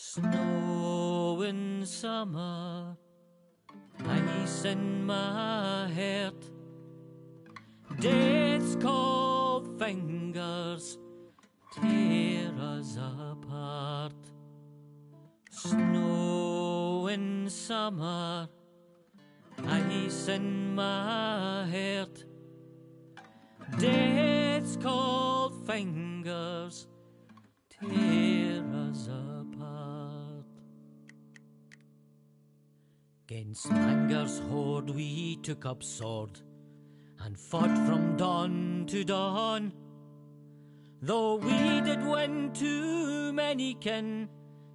Snow in summer, ice in my heart, death's cold fingers tear us apart. Snow in summer, ice in my heart, death's cold fingers tear us apart. Gainst Mangar's horde we took up sword and fought from dawn to dawn. Though we did win too many kin,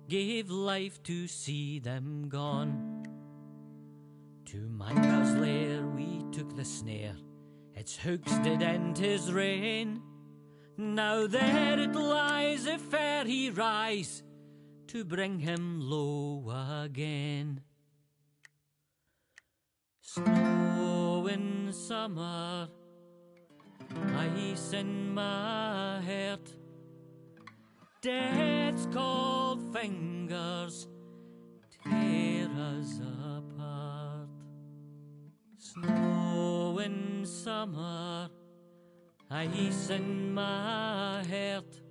gave life to see them gone. To Mangar's lair we took the snare, its hooks did end his reign. Now there it lies if e'er he rise to bring him low again. Snow in summer, ice in my heart, death's cold fingers tear us apart. Snow in summer ice in my heart.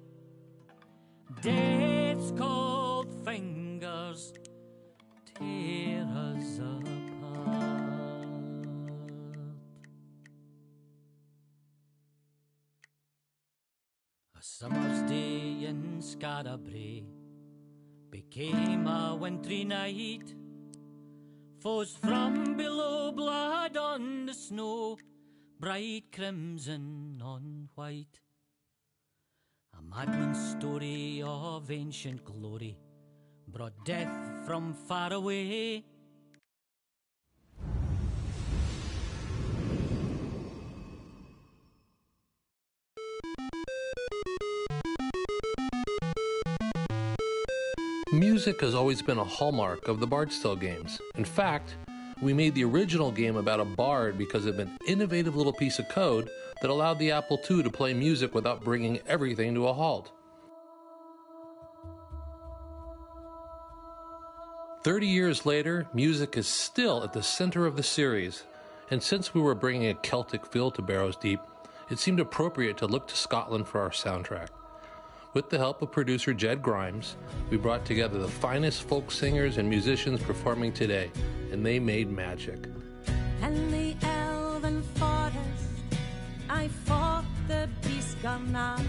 Death's cold fingers tear us apart. Summer's day in Skara Brae became a wintry night. Foes from below blood on the snow bright crimson on white. A madman's story of ancient glory brought death from far away. Music has always been a hallmark of the Bard's Tale games. In fact, we made the original game about a bard because of an innovative little piece of code that allowed the Apple II to play music without bringing everything to a halt. 30 years later, music is still at the center of the series, and since we were bringing a Celtic feel to Barrows Deep, it seemed appropriate to look to Scotland for our soundtrack. With the help of producer Ged Grimes, we brought together the finest folk singers and musicians performing today, and they made magic. And the elven forest, I fought the beast gone out.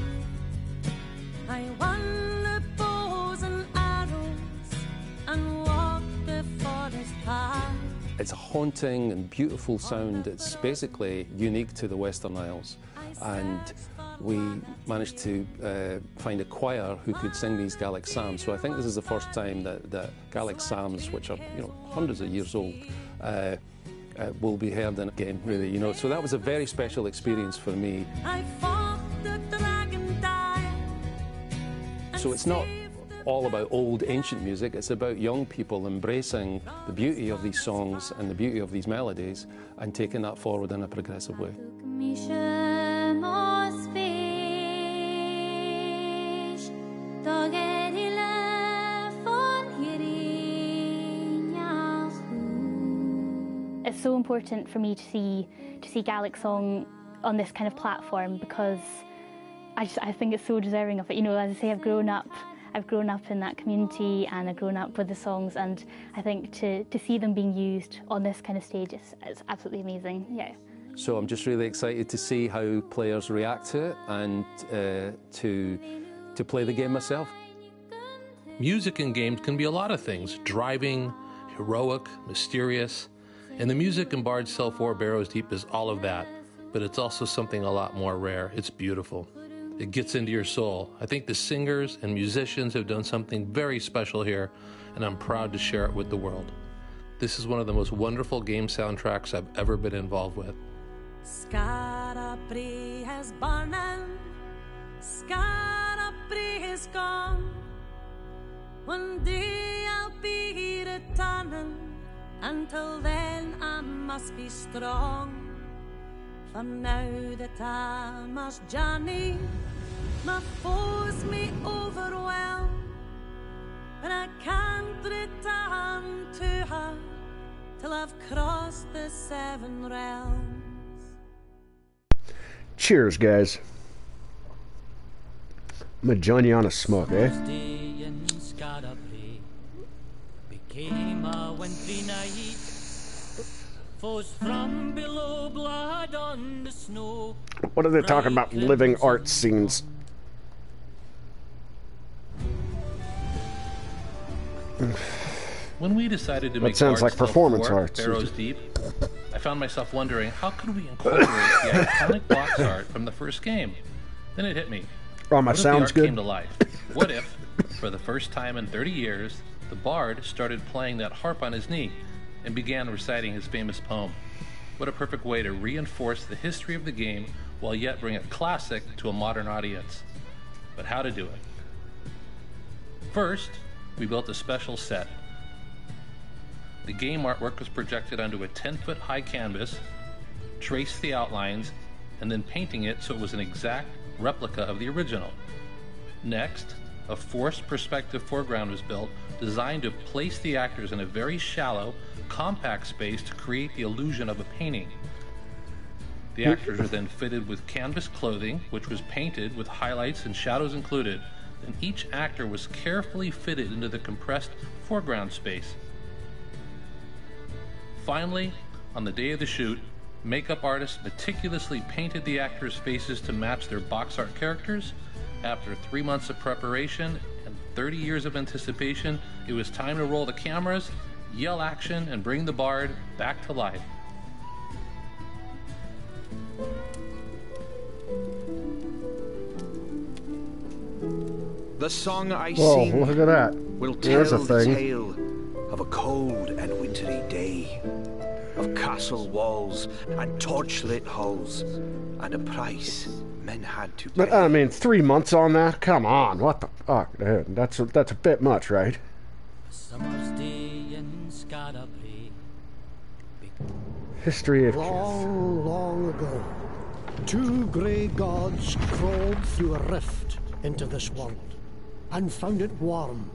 I won the bows and arrows and walked the forest path. It's a haunting and beautiful sound. It's basically unique to the Western Isles. And we managed to uh, find a choir who could sing these Gaelic psalms. So I think this is the first time that, that Gaelic psalms, which are you know hundreds of years old, uh, uh, will be heard in again. Really, you know. So that was a very special experience for me. I fought the dragon died. So it's not all about old ancient music. It's about young people embracing the beauty of these songs and the beauty of these melodies and taking that forward in a progressive way. So important for me to see to see Gaelic song on this kind of platform because I just I think it's so deserving of it. You know, as I say, I've grown up I've grown up in that community and I've grown up with the songs and I think to, to see them being used on this kind of stage is, is absolutely amazing. Yeah. So I'm just really excited to see how players react to it and uh, to to play the game myself. Music in games can be a lot of things driving, heroic, mysterious. And the music in Bard's Tale 4 Barrows Deep is all of that, but it's also something a lot more rare. It's beautiful. It gets into your soul. I think the singers and musicians have done something very special here, and I'm proud to share it with the world. This is one of the most wonderful game soundtracks I've ever been involved with. Skara Brae has burning, Skara Brae is gone. One day I'll be returning. Until then, I must be strong. For now I must journey, my foes may overwhelm, but I can't return to her till I've crossed the seven realms. Cheers, guys. I'm gonna join on a smoke, eh? Became a wintry night. Foes from below blood on the snow. What are they talking about? Living art scenes. When we decided to make sounds like performance Four, arts. Barrows Deep, I found myself wondering how could we incorporate the iconic box art from the first game. Then it hit me. Oh, my What if the sounds art good. came to life? What if, for the first time in 30 years, the bard started playing that harp on his knee and began reciting his famous poem? What a perfect way to reinforce the history of the game while yet bring a classic to a modern audience. But how to do it? First, we built a special set. The game artwork was projected onto a 10 foot high canvas, traced the outlines, and then painting it so it was an exact replica of the original. Next, a forced perspective foreground was built designed to place the actors in a very shallow, compact space to create the illusion of a painting. The actors were then fitted with canvas clothing, which was painted with highlights and shadows included, and each actor was carefully fitted into the compressed foreground space. Finally, on the day of the shoot, makeup artists meticulously painted the actors' faces to match their box art characters. After three months of preparation 30 years of anticipation, it was time to roll the cameras, yell action, and bring the bard back to life. The song I Whoa, sing look at that. will tell There's a the tale of a cold and wintry day, of castle walls and torchlit halls, and a price men had to pay. But I mean, three months on that? Come on, what the fuck, dude? That's a, that's a bit much, right? Summer's day in History of Long, long ago, two grey gods crawled through a rift into this world and found it warm.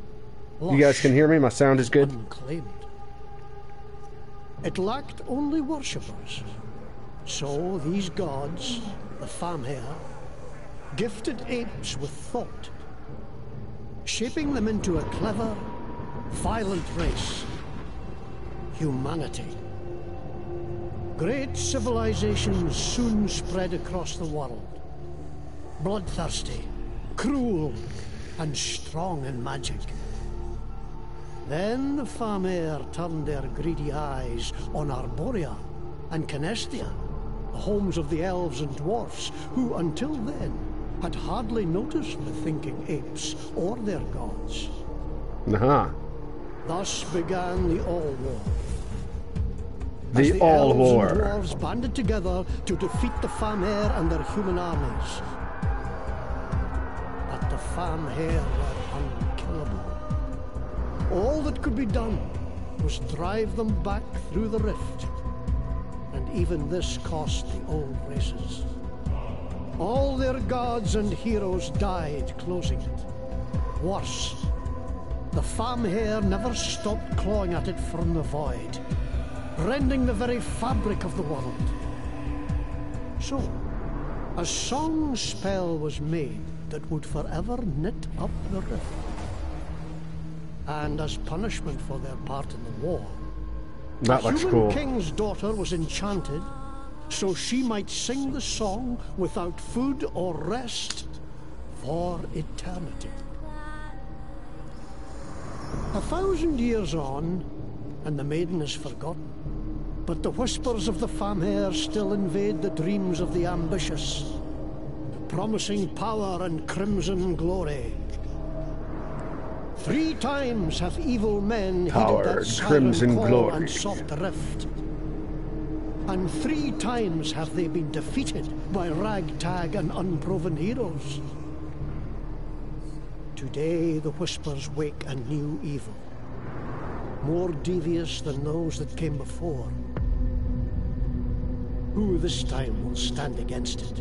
You guys can hear me? My sound is good. Unclaimed. It lacked only worshippers. So these gods, the Famhair, gifted apes with thought, shaping them into a clever, violent race. Humanity. Great civilizations soon spread across the world. Bloodthirsty, cruel, and strong in magic. Then the Famhair turned their greedy eyes on Arborea and Canestia, the homes of the elves and dwarfs, who until then had hardly noticed the thinking apes or their gods. Uh-huh. Thus began the All War. As The All elves War. and dwarves banded together to defeat the Famhair and their human armies. But the Famhair were unkillable. All that could be done was drive them back through the rift. And even this cost the old races. All their gods and heroes died closing it. Worse, the Famhair never stopped clawing at it from the void, rending the very fabric of the world. So, a song spell was made that would forever knit up the rift. And as punishment for their part in the war, That the looks human cool. king's daughter was enchanted so she might sing the song without food or rest for eternity. A thousand years on, and the maiden is forgotten. But the whispers of the Famhair still invade the dreams of the ambitious, promising power and crimson glory. Three times have evil men Power, heeded that crimson glory. and sought the rift. And three times have they been defeated by ragtag and unproven heroes. Today the whispers wake a new evil, more devious than those that came before. Who this time will stand against it?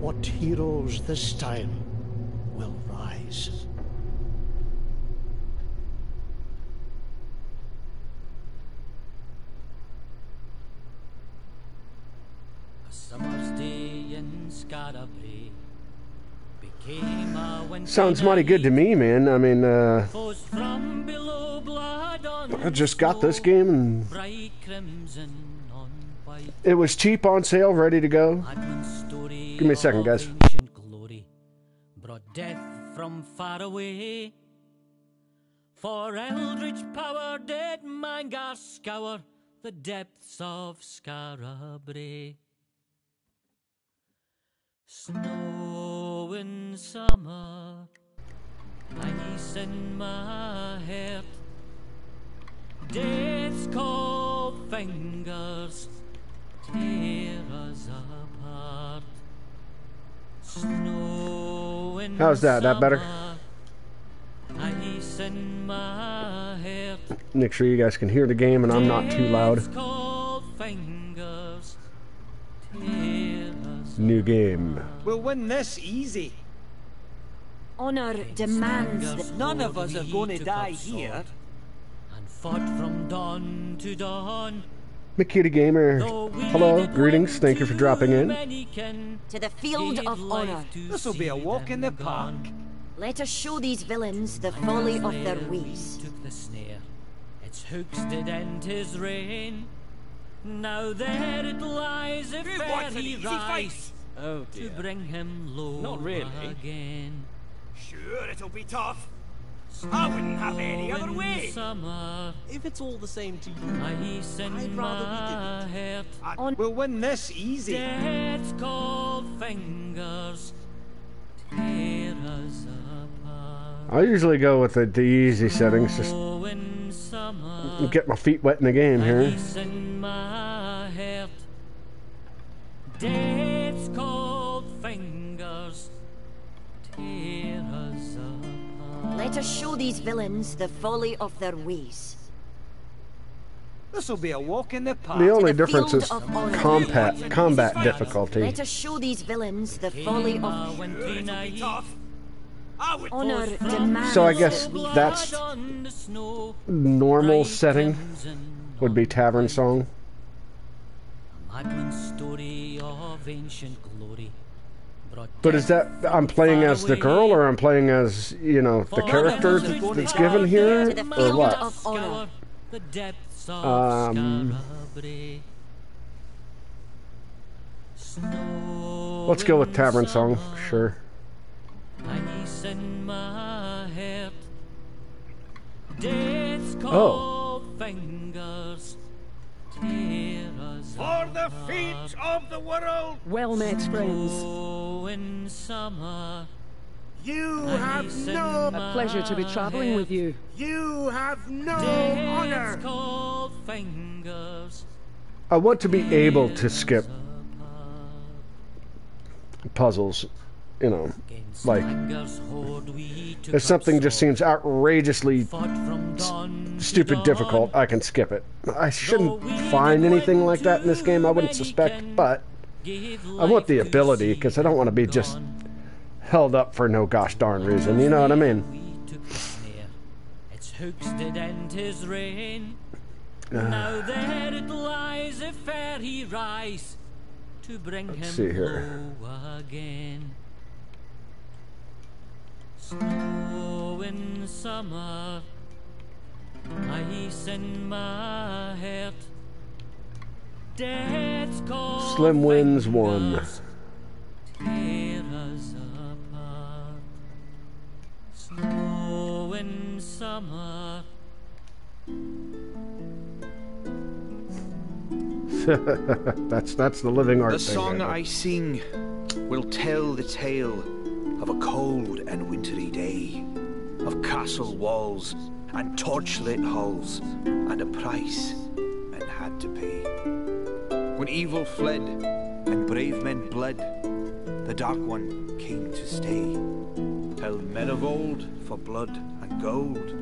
What heroes this time will rise? Skara Brae became a wintry Sounds mighty good to me, man. I mean, uh, Foes from below blood on I just got this game and bright crimson on white. it was cheap on sale, ready to go. Give me a second, guys. brought death from far away. For eldritch power did Mangar scour the depths of. Snow in summer, ice in my heart. Death's cold fingers tear us apart. Snow in How's that? That better? Ice in my heart. Make sure you guys can hear the game and I'm not too loud. New game. We'll win this easy. Honor demands Fingers that None of us are gonna die here. And fought from dawn to dawn. McCutie Gamer. Hello, greetings. Thank you for dropping in. to the field of honor. This'll be a walk in the park. Let us show these villains the folly of their ways. Took the snare, its hooks did end his reign. Now there it lies if Who e'er wants an he easy rise fight? Oh to bring him low Not really. again. Sure, it'll be tough. I wouldn't have any other way. Summer, If it's all the same to you, I'd rather my we heart. I- we'll win this easy. Death's cold fingers tear us apart. I usually go with the, the easy settings, just oh, summer, get my feet wet in the game here. Death's cold fingers tear us apart. Let us show these villains the folly of their ways. This'll be a walk in the park. The only the difference is combat combat difficulty. Let us show these villains the folly of wintry Sure, it'll be night. tough. I would honor demands So I guess that's Blood on the snow, normal setting would be Tavern Song. Story of ancient glory. But is that I'm playing as the girl or I'm playing as, you know, the character that's given here or what? of honor. The depths of Um, Let's go with Tavern Song, sure. Ice in my Oh. For the feet of the world, Well met, friends. Snow in summer. you Ice have no, A pleasure to be my travelling with you. you have no Death's honor. I want to be able to skip puzzles, you know. Like, Mangar's horde we took If something just seems outrageously fought from dawn to stupid difficult, I can skip it. I shouldn't find anything like that in this game, I wouldn't suspect, but I want the ability because I don't want to be just held up for no gosh darn reason, you know what I mean? We took the snare, its hooks did end his reign. now there it lies e'er he rise to bring him see here. again. Snow in summer, ice in my heart. Death's cold Slim wins one. fingers tear us apart. Snow in summer, that's that's the living art The thing. song there. I sing will tell the tale of a cold and wintry day, of castle walls and torchlit halls, and a price men had to pay. When evil fled and brave men bled, the Dark One came to stay. Till men of old, for blood and gold,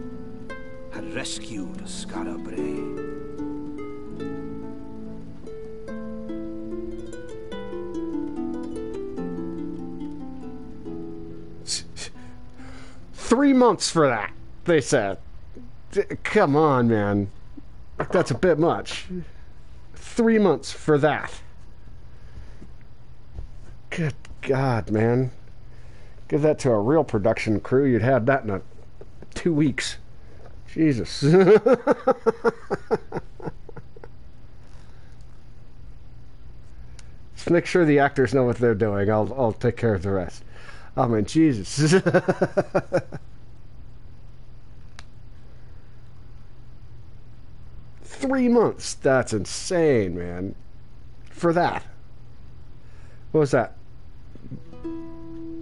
had rescued Skara Brae. Three months for that, they said. Come on, man. That's a bit much. Three months for that. Good God, man. Give that to a real production crew. You'd have that in a, two weeks. Jesus. Just make sure the actors know what they're doing. I'll I'll take care of the rest. Oh, I mean, Jesus. Three months. That's insane, man. For that. What was that?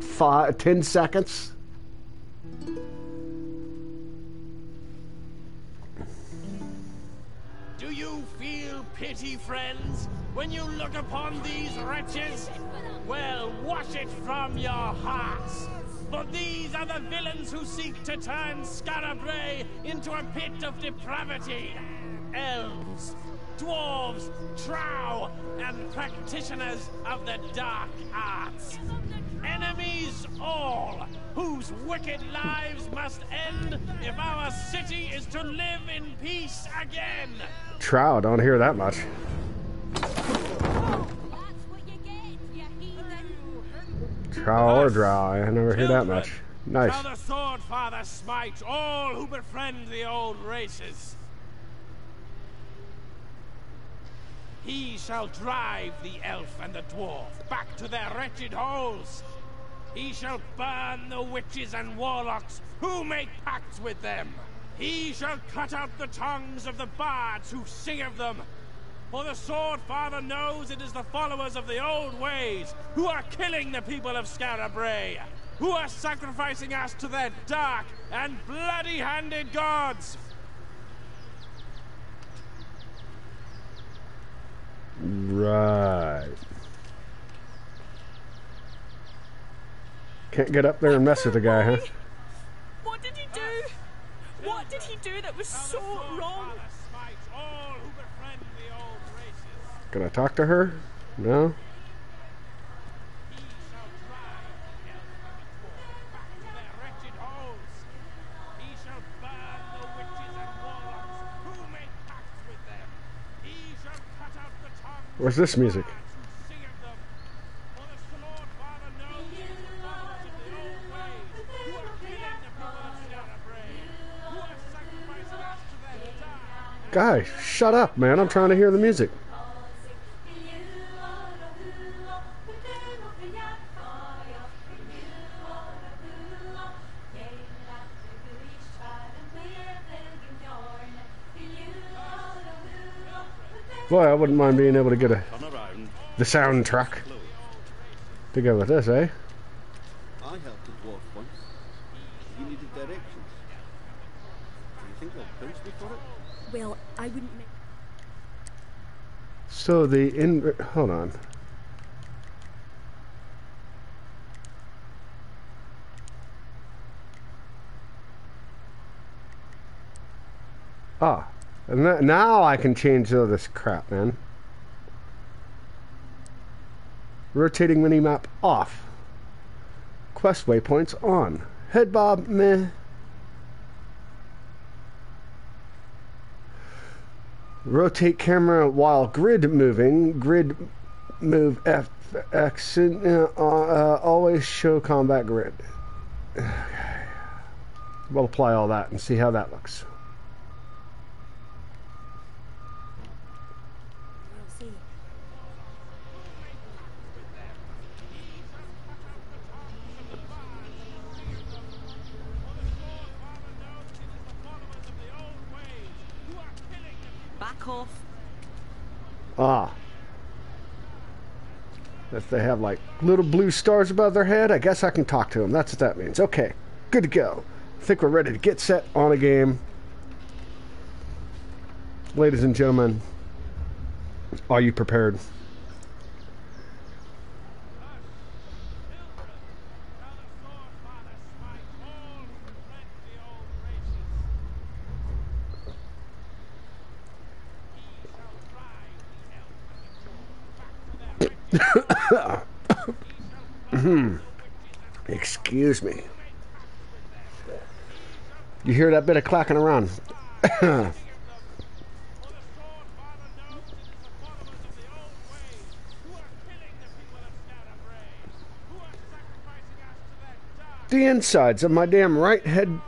Five, ten seconds? Do you feel pity, friends, when you look upon these wretches? Well, wash it from your hearts. For these are the villains who seek to turn Skara Brae into a pit of depravity. Elves, dwarves, trow, and practitioners of the dark arts. Enemies all, whose wicked lives must end if our city is to live in peace again. Trow, don't hear that much. Trow or drow, I never hear that much. Nice. Shall the sword father smite all who befriend the old races? He shall drive the elf and the dwarf back to their wretched holes. He shall burn the witches and warlocks who make pacts with them. He shall cut out the tongues of the bards who sing of them. For the Sword Father knows it is the followers of the old ways who are killing the people of Skara Brae, who are sacrificing us to their dark and bloody-handed gods. Right. Can't get up there and mess with the guy, huh? What did he do? What did he do that was so wrong? Can I talk to her? No? Where's this music? Guys, shut up, man. I'm trying to hear the music. Boy, I wouldn't mind being able to get a the soundtrack to go with this, eh? I helped a dwarf once. You needed directions. Do you think they'll pinch me for it? Well, I wouldn't make... So the in hold on. Ah, and that, now I can change all this crap, man. Rotating minimap off. Quest waypoints on. Head bob, meh. Rotate camera while grid moving. Grid move F X. Uh, uh, always show combat grid. Okay. We'll apply all that and see how that looks. Off. Ah. If they have like little blue stars above their head, I guess I can talk to them. That's what that means. Okay, good to go. I think we're ready to get set on a game. Ladies and gentlemen, are you prepared? Excuse me. You hear that bit of clacking around? the insides of my damn right head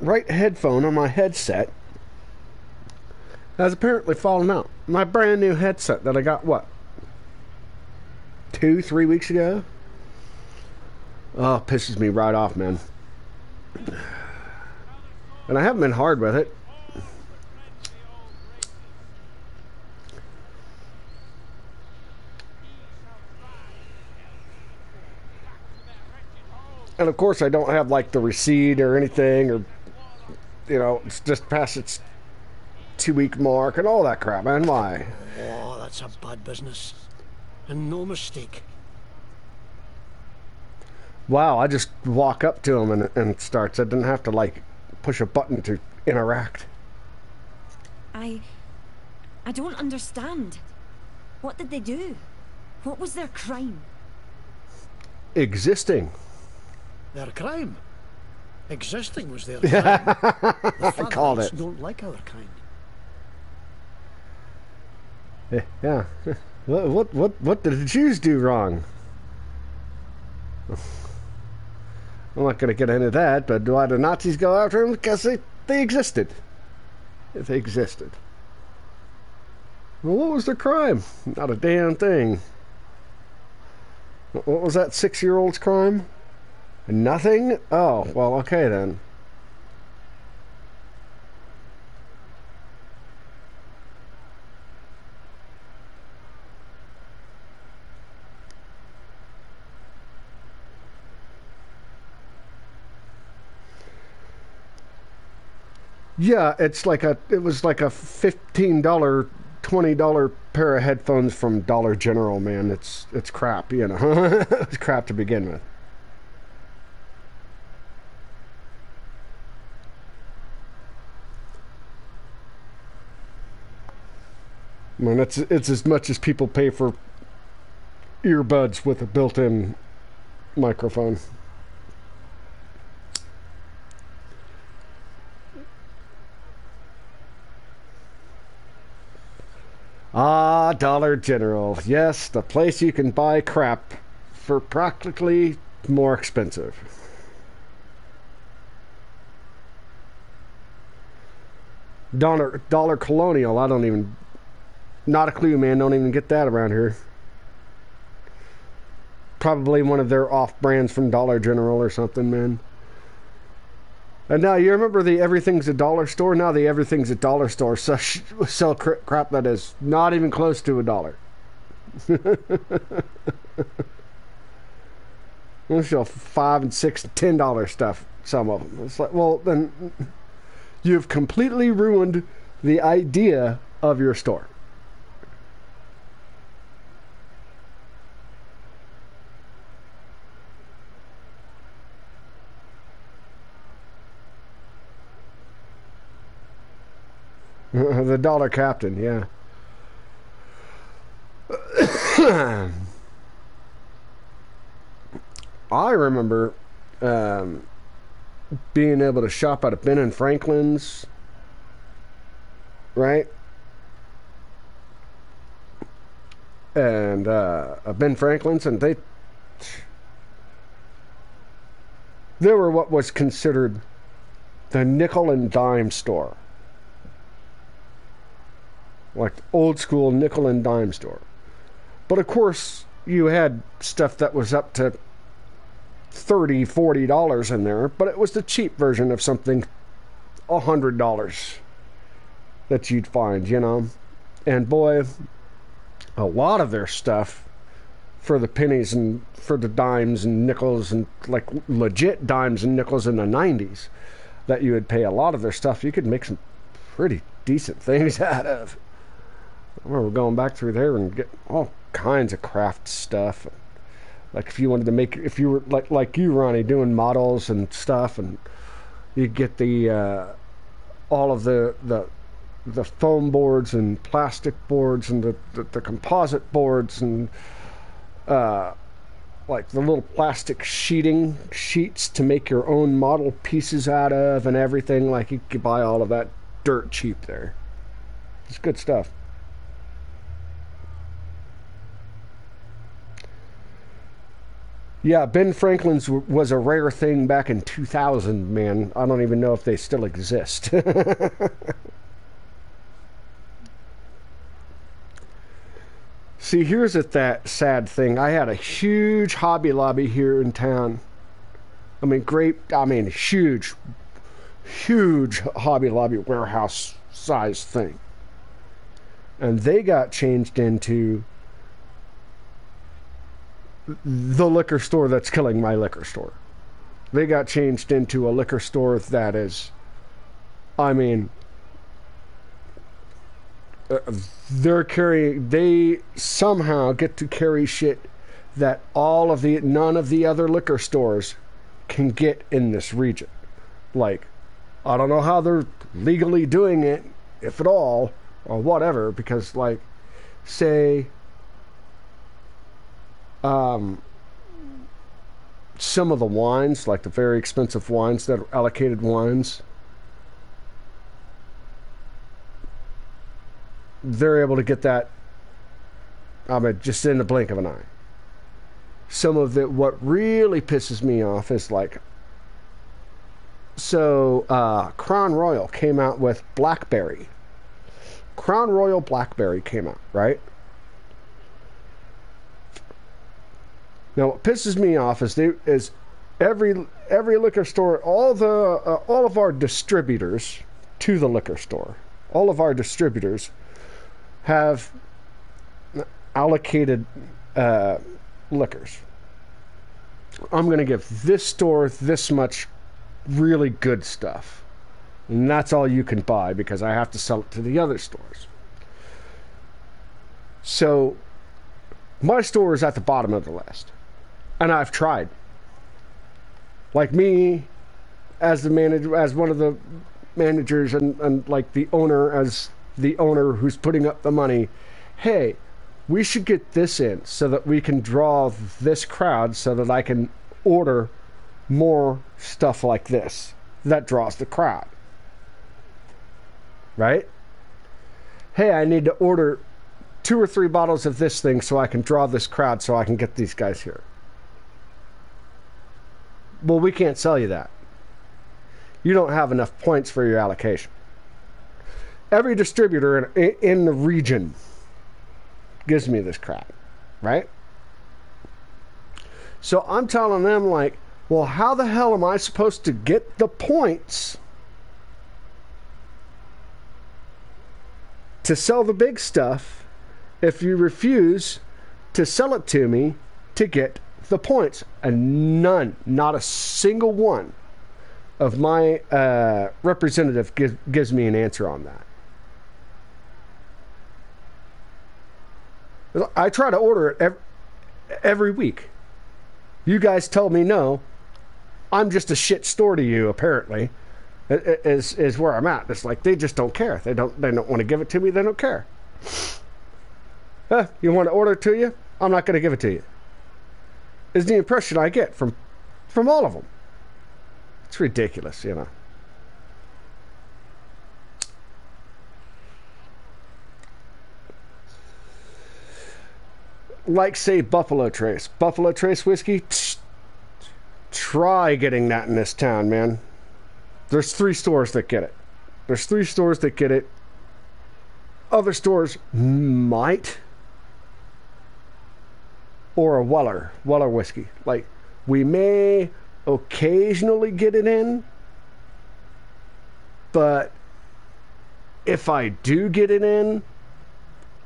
right headphone on my headset has apparently fallen out. My brand new headset that I got what? Two, three weeks ago? Oh, pisses me right off, man. And I haven't been hard with it. And of course, I don't have like the receipt or anything, or you know, it's just past its two week mark and all that crap, man. Why? Oh, that's a bad business. And no mistake. Wow, I just walk up to him and, and it starts. I didn't have to like push a button to interact. I. I don't understand. What did they do? What was their crime? Existing. Their crime? Existing was their crime. the I called it. don't like our kind. Eh, Yeah. What, what what what did the Jews do wrong? I'm not going to get into that, but why the Nazis go after them? Because they, they existed. They existed. Well, what was their crime? Not a damn thing. What was that six-year-old's crime? Nothing? Oh, well, okay then. Yeah, it's like a it was like a fifteen dollar, twenty dollar pair of headphones from Dollar General, man. It's it's crap, you know. it's crap to begin with. I mean, it's it's as much as people pay for earbuds with a built-in microphone. Ah, Dollar General. Yes, the place you can buy crap for practically more expensive. Dollar Dollar Colonial. I don't even. Not a clue, man. Don't even get that around here. Probably one of their off brands from Dollar General or something, man. And now you remember the everything's a dollar store. Now the everything's a dollar store sell, sell cra- crap that is not even close to a dollar. They sell five and six and ten dollar stuff. Some of them. It's like, well, then you've completely ruined the idea of your store. the dollar captain, yeah. I remember um, being able to shop at a Ben and Franklin's, right? And uh, Ben Franklin's, and they they were what was considered the nickel and dime store like old school nickel and dime store. But of course, you had stuff that was up to 30 40 dollars in there, but it was the cheap version of something a hundred dollars that you'd find, you know. And boy, a lot of their stuff for the pennies and for the dimes and nickels and like legit dimes and nickels in the 90s that you would pay a lot of their stuff you could make some pretty decent things out of I remember going back through there and get all kinds of craft stuff. Like if you wanted to make, if you were like like you, Ronnie, doing models and stuff, and you get the uh, all of the the the foam boards and plastic boards and the the, the composite boards and uh, like the little plastic sheeting sheets to make your own model pieces out of and everything. Like you could buy all of that dirt cheap there. It's good stuff. Yeah, Ben Franklin's w- was a rare thing back in 2000, man. I don't even know if they still exist. See, here's a that sad thing. I had a huge Hobby Lobby here in town. I mean, great, I mean, huge, huge Hobby Lobby warehouse size thing. And they got changed into the liquor store that's killing my liquor store. They got changed into a liquor store that is, I mean, uh, they're carrying, they somehow get to carry shit that all of the, none of the other liquor stores can get in this region. Like, I don't know how they're legally doing it, if at all, or whatever, because, like, say, um, some of the wines, like the very expensive wines that are allocated wines, they're able to get that. I mean, just in the blink of an eye. Some of the what really pisses me off is like. So, uh, Crown Royal came out with Blackberry. Crown Royal Blackberry came out, right? Now, what pisses me off is they is every every liquor store, all the uh, all of our distributors to the liquor store, all of our distributors have allocated uh, liquors. I'm going to give this store this much really good stuff, and that's all you can buy because I have to sell it to the other stores. So, my store is at the bottom of the list and I've tried. Like me, as the manager, as one of the managers, and, and like the owner, as the owner who's putting up the money, hey, we should get this in so that we can draw this crowd so that I can order more stuff like this that draws the crowd. Right? Hey, I need to order two or three bottles of this thing so I can draw this crowd so I can get these guys here. Well, we can't sell you that. You don't have enough points for your allocation. Every distributor in, in the region gives me this crap, right? So I'm telling them, like, well, how the hell am I supposed to get the points to sell the big stuff if you refuse to sell it to me to get the points, and none, not a single one of my uh, representative gives, gives me an answer on that. I try to order it every, every week. You guys tell me no. I'm just a shit store to you, apparently. Is is where I'm at. It's like they just don't care. They don't they don't want to give it to me. They don't care. you want to order it to you? I'm not going to give it to you is the impression I get from from all of them. It's ridiculous, you know. Like say Buffalo Trace. Buffalo Trace whiskey, try getting that in this town, man. There's three stores that get it. There's three stores that get it. Other stores might or a Weller, Weller whiskey. Like, we may occasionally get it in, but if I do get it in,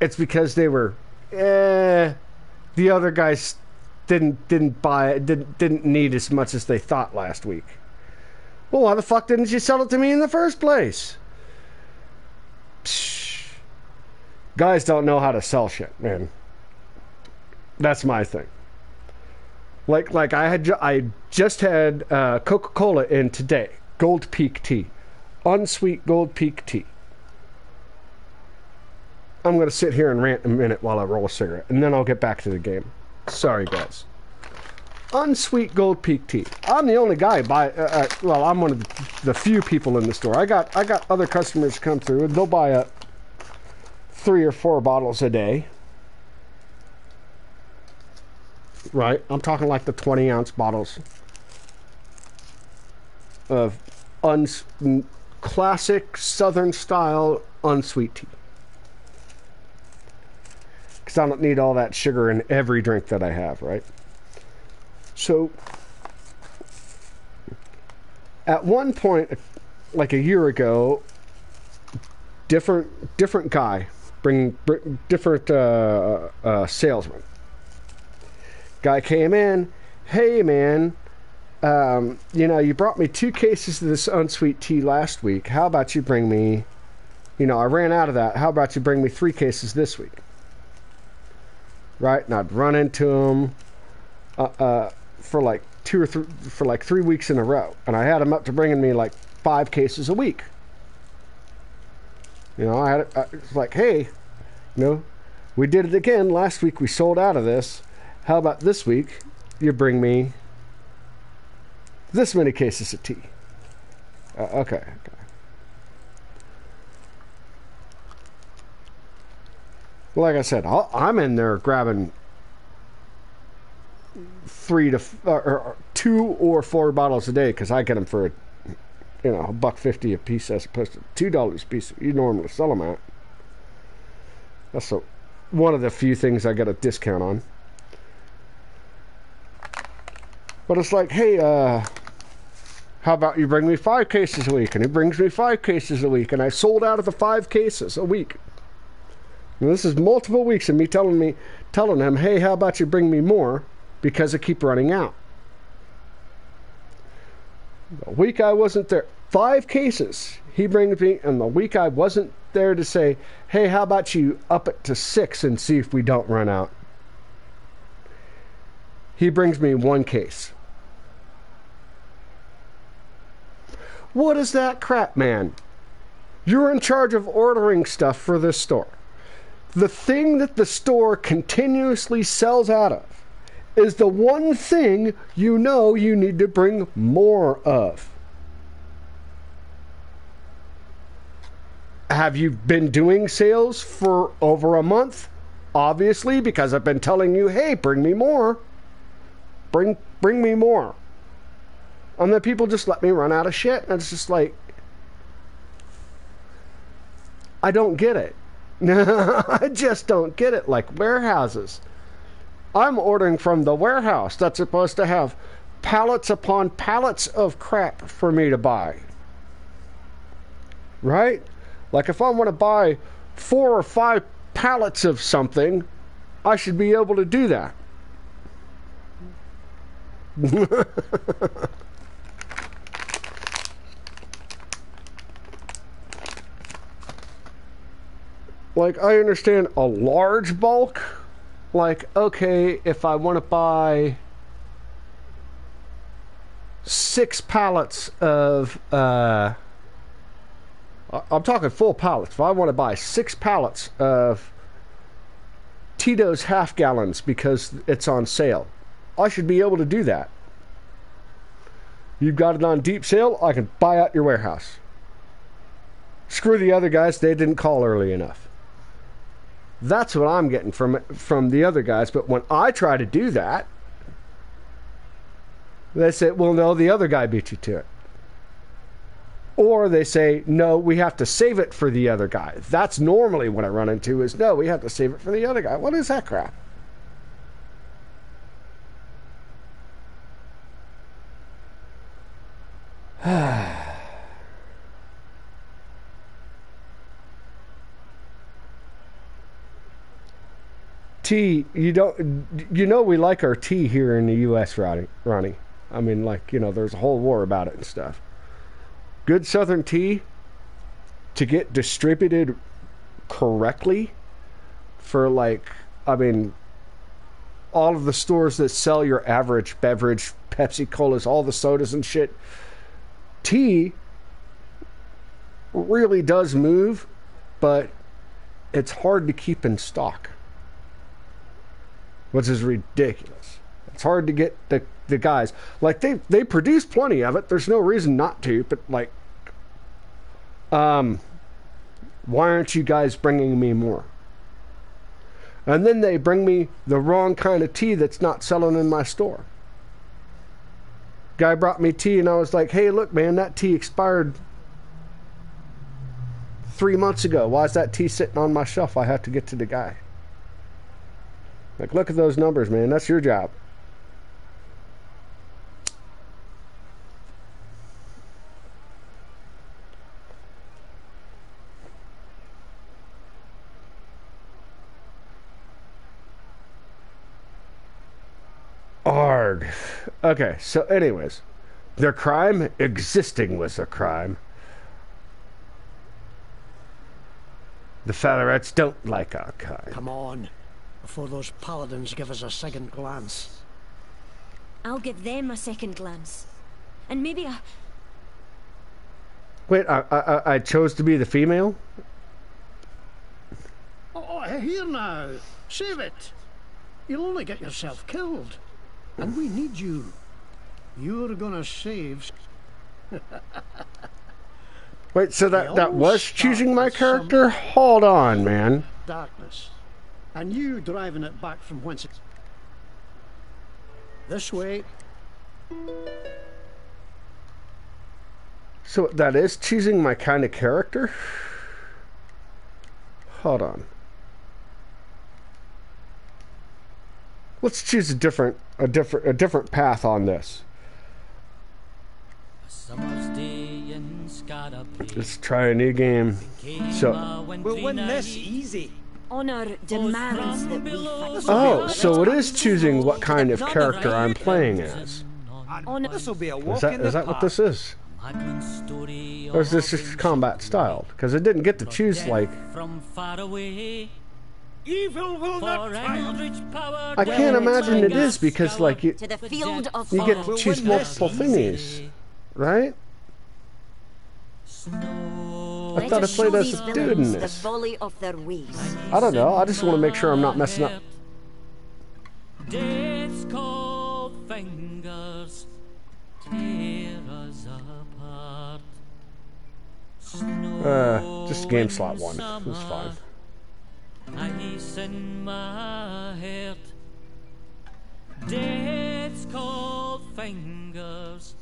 it's because they were, eh, the other guys didn't didn't buy it, didn't didn't need as much as they thought last week. Well, why the fuck didn't you sell it to me in the first place? Psh. Guys don't know how to sell shit, man. That's my thing. Like like I had ju- I just had uh, Coca Cola in today, Gold Peak tea, unsweet Gold Peak tea. I'm gonna sit here and rant a minute while I roll a cigarette, and then I'll get back to the game. Sorry, guys. Unsweet Gold Peak tea. I'm the only guy buy. Uh, uh, well, I'm one of the, few people in the store. I got I got other customers come through, and they'll buy a three or four bottles a day right? I'm talking like the 20 ounce bottles of uns- classic Southern style unsweet tea. Because I don't need all that sugar in every drink that I have, right? So, at one point, like a year ago, different different guy, bringing different uh, uh, salesman. Guy came in, hey man, um, you know, you brought me two cases of this unsweet tea last week. How about you bring me, you know, I ran out of that. How about you bring me three cases this week? Right? And I'd run into him uh, uh, for like two or three, for like three weeks in a row. And I had him up to bringing me like five cases a week. You know, I had I, it's like, hey, you know, we did it again. Last week we sold out of this. How about this week you bring me this many cases of tea. Uh, okay, okay. Like I said, i am in there grabbing three to uh, or two or four bottles a day because I get them for a, you know a buck fifty a piece as opposed to two dollars a piece you normally sell them at. That's a, one of the few things I get a discount on. But it's like, hey, uh, how about you bring me five cases a week? And he brings me five cases a week, and I sold out of the five cases a week. And this is multiple weeks of me telling me, telling him, hey, how about you bring me more? Because I keep running out. The week I wasn't there, five cases he brings me, and the week I wasn't there to say, hey, how about you up it to six and see if we don't run out? He brings me one case. What is that crap, man? You're in charge of ordering stuff for this store. The thing that the store continuously sells out of is the one thing you know you need to bring more of. Have you been doing sales for over a month? Obviously, because I've been telling you, hey, bring me more. Bring bring me more. And then people just let me run out of shit. And it's just like, I don't get it. I just don't get it. Like warehouses. I'm ordering from the warehouse that's supposed to have pallets upon pallets of crap for me to buy. Right? Like if I want to buy four or five pallets of something, I should be able to do that. like I understand a large bulk. Like, okay, if I want to buy six pallets of uh I'm talking full pallets. If I want to buy six pallets of Tito's half gallons because it's on sale, I should be able to do that. You've got it on deep sale, I can buy out your warehouse. Screw the other guys, they didn't call early enough. That's what I'm getting from from the other guys. But when I try to do that, they say, "Well, no, the other guy beat you to it." Or they say, "No, we have to save it for the other guy." That's normally what I run into is, "No, we have to save it for the other guy." What is that crap? tea, you don't, you know, we like our tea here in the U.S., Ronnie. Ronnie. I mean, like, you know, there's a whole war about it and stuff. Good Southern tea to get distributed correctly for, like, I mean, all of the stores that sell your average beverage, Pepsi Colas, all the sodas and shit. Tea really does move, but it's hard to keep in stock which is ridiculous. It's hard to get the the guys like they they produce plenty of it. There's no reason not to, but like, um, why aren't you guys bringing me more? And then they bring me the wrong kind of tea that's not selling in my store. Guy brought me tea and I was like, hey, look, man, that tea expired three months ago. Why is that tea sitting on my shelf? I have to get to the guy. Like, look at those numbers, man. That's your job. Arg. Okay, so anyways, their crime existing was a crime. The Fatherites don't like our kind. Come on, before those paladins give us a second glance. I'll give them a second glance. And maybe a... Wait, I, I, I chose to be the female? Oh, oh, here now. Save it. You'll only get yourself killed. And we need you. You're gonna save... Wait, so that, that was choosing my character? Hold on, man. Darkness. And you driving it back from whence it... This way. So that is choosing my kind of character? Hold on. Let's choose a different a different a different path on this. Let's try a new game. So We'll win this easy. Honor demands that we fight. Oh, so it is choosing what kind of character I'm playing as. This will be a walk Is that in is the that what this is? Or is this just combat styled? Because it didn't get to choose like From far away. Evil will not For triumph. Eldritch power I can't imagine it is because like you To the field of you get honor. to choose multiple thingies, right? I thought I played as a dude in this. folly of their ways. I don't know. I just want to make sure I'm not messing up. Death's cold fingers tear us apart. Uh, just game slot one. It was fine. Ice in my heart. Death's cold fingers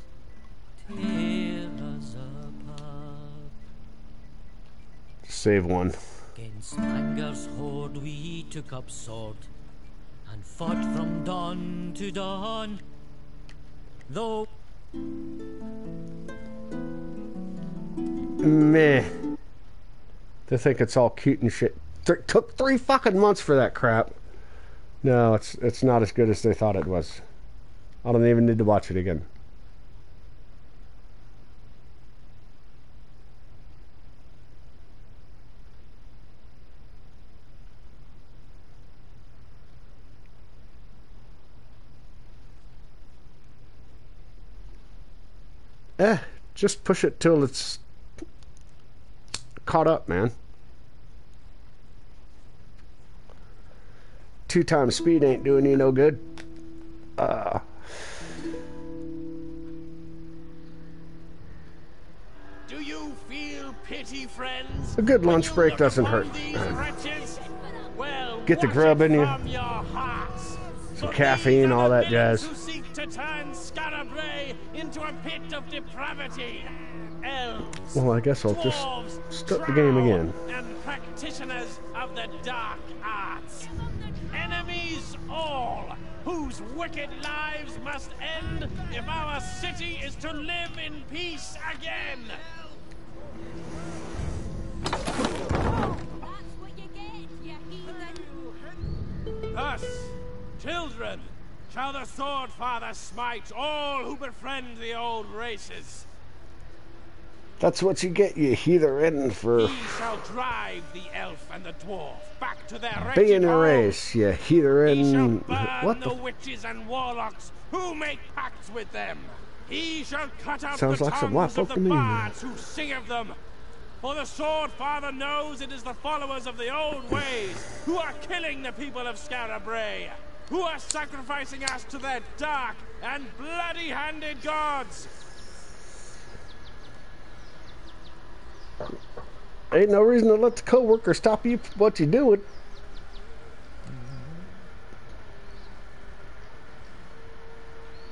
tear us apart. Save one. Against Mangar's horde we took up sword and fought from dawn to dawn. Though Meh. They think it's all cute and shit. Th- took three fucking months for that crap. No, it's it's not as good as they thought it was. I don't even need to watch it again. Eh, just push it till it's caught up, man. Two times speed ain't doing you no good. Uh, Do you feel pity, friends? a good lunch break doesn't hurt. Well, Get the grub in you. from your hearts. Some caffeine, all that jazz. Who seek to turn Skara Brae into a pit of depravity. Elves, Well, I guess I'll just dwarves, start the game again. And practitioners of the dark arts. Enemies all, whose wicked lives must end if our city is to live in peace again. Thus, children, shall the Sword Father smite all who befriend the old races. That's what you get, you heathen, for He shall drive the elf and the dwarf back to their being a race, you He shall burn What the the? witches and warlocks who make pacts with them. He shall cut out Sounds the like some of the to me. bards who sing of them. For the Sword Father knows it is the followers of the old ways who are killing the people of Skara Brae, who are sacrificing us to their dark and bloody-handed gods. Ain't no reason to let the co-worker stop you from what you doing.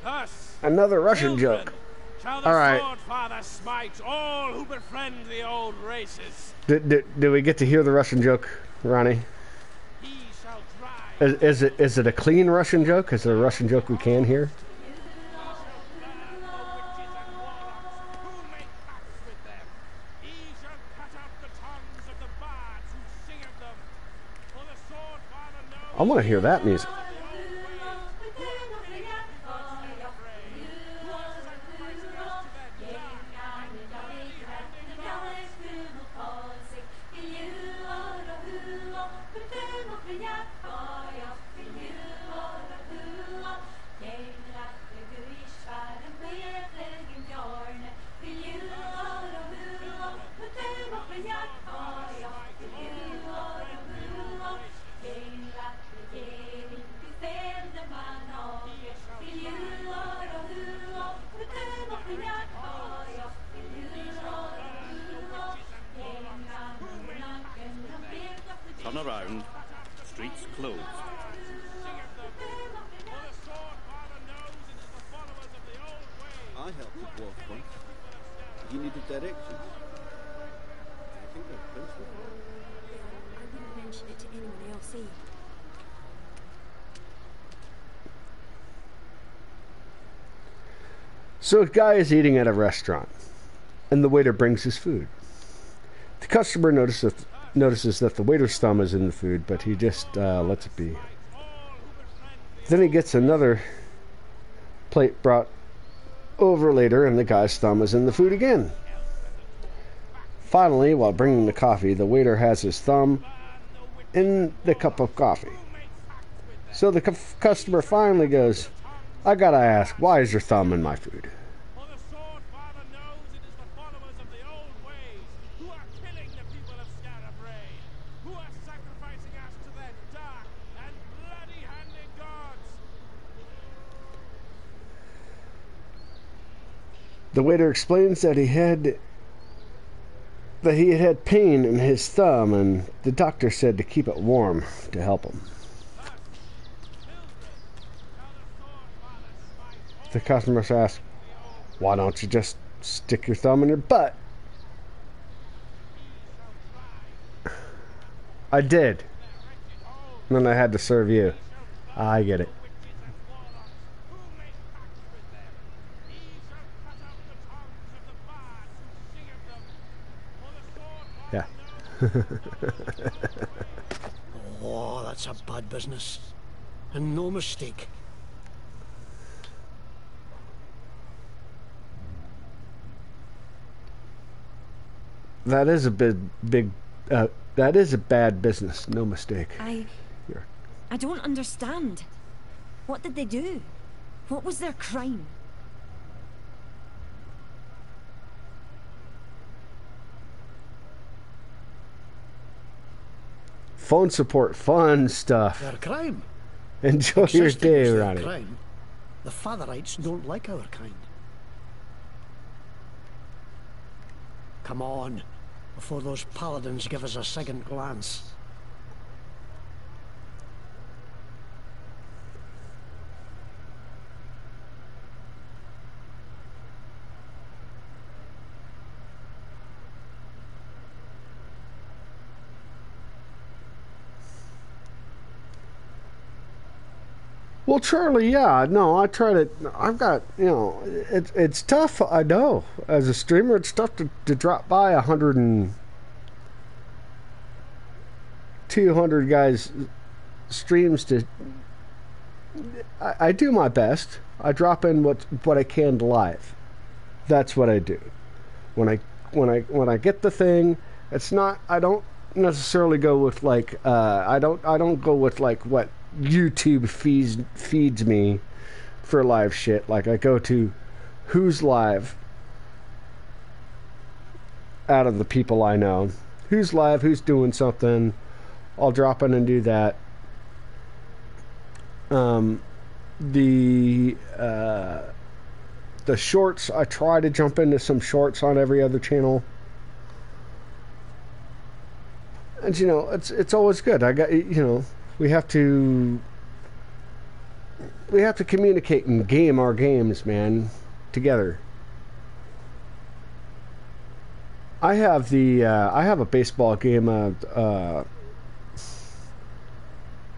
Us, Another Russian children, joke. all right. All who befriend the did, did, did we get to hear the Russian joke, Ronnie? Is, it is it a clean Russian joke? Is it a Russian joke we can hear? I want to hear that music. So a guy is eating at a restaurant, and the waiter brings his food. The customer notices notices that the waiter's thumb is in the food, but he just uh, lets it be. Then he gets another plate brought over later, and the guy's thumb is in the food again. Finally, while bringing the coffee, the waiter has his thumb in the cup of coffee. So the cu- customer finally goes, I gotta ask, why is your thumb in my food? The waiter explains that he had that he had had pain in his thumb and the doctor said to keep it warm to help him. The customers ask, "Why don't you just stick your thumb in your butt?" I did. And then I had to serve you. I get it. Oh, that's a bad business. And no mistake. that is a big, big. Uh, that is a bad business. No mistake. I. Here. I don't understand. What did they do? What was their crime? Phone support, fun stuff. Their crime. Enjoy your day, Ronnie. crime. The Fatherites don't like our kind. Come on, before those paladins give us a second glance. Well, Charlie, yeah, no, I try to. I've got, you know, it's it's tough. I know as a streamer, it's tough to, to drop by a hundred and two hundred guys streams to. I, I do my best. I drop in what what I can live. That's what I do. When I when I when I get the thing, it's not. I don't necessarily go with like. Uh, I don't. I don't go with like what YouTube feeds feeds me for live shit. Like I go to who's live out of the people I know. Who's live, who's doing something. I'll drop in and do that. Um the uh the shorts I try to jump into some shorts on every other channel. And you know, it's it's always good. I got you know, we have to we have to communicate and game our games, man, together. I have the uh, I have a baseball game. Uh, uh,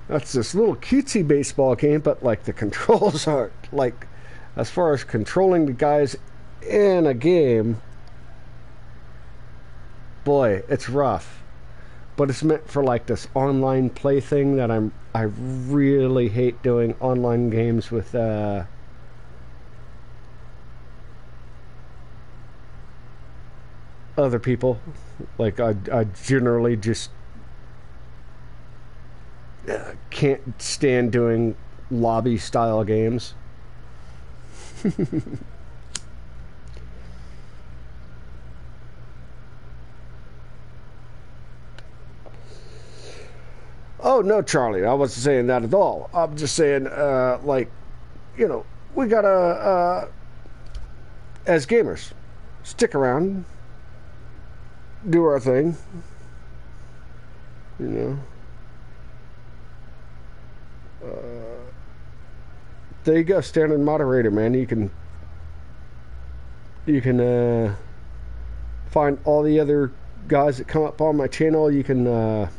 that's this little cutesy baseball game, but like the controls are like, as far as controlling the guys in a game, boy, it's rough. But it's meant for like this online play thing that I'm I really hate doing online games with uh other people. Like I I generally just uh, can't stand doing lobby style games. Oh no, Charlie, I wasn't saying that at all. I'm just saying, uh, like, you know, we gotta, uh, as gamers, stick around, do our thing. You know. Uh, there you go, standard moderator, man. You can, you can uh, find all the other guys that come up on my channel. You can. Uh,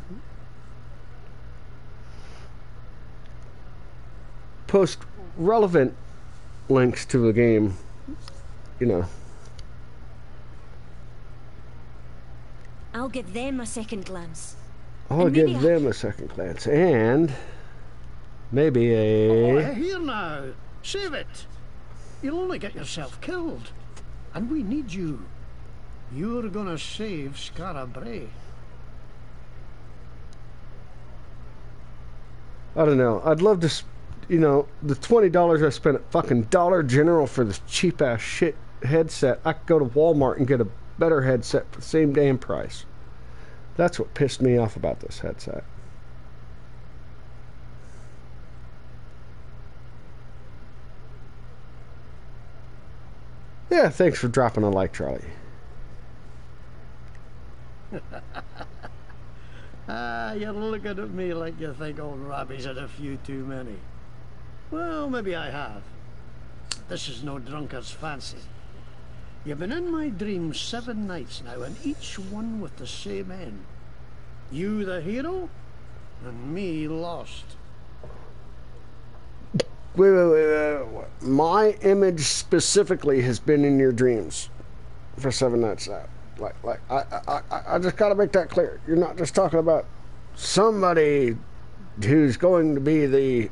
post relevant links to the game, you know. I'll give them a second glance. I'll And give them a second glance and maybe a. Oh, a. here now. Save it. You'll only get yourself killed. And we need you. You're gonna save Skara Brae. I don't know. I'd love to, s- you know, the twenty dollars I spent at fucking Dollar General for this cheap ass shit headset. I could go to Walmart and get a better headset for the same damn price. That's what pissed me off about this headset. Yeah, thanks for dropping a like, Charlie. Ah, you're looking at me like you think old Robbie's had a few too many. Well, maybe I have. This is no drunkard's fancy. You've been in my dreams seven nights now, and each one with the same end. You the hero, and me lost. Wait, wait, wait, wait. My image specifically has been in your dreams for seven nights now. Like, like I, I, I, I just got to make that clear. You're not just talking about somebody who's going to be the.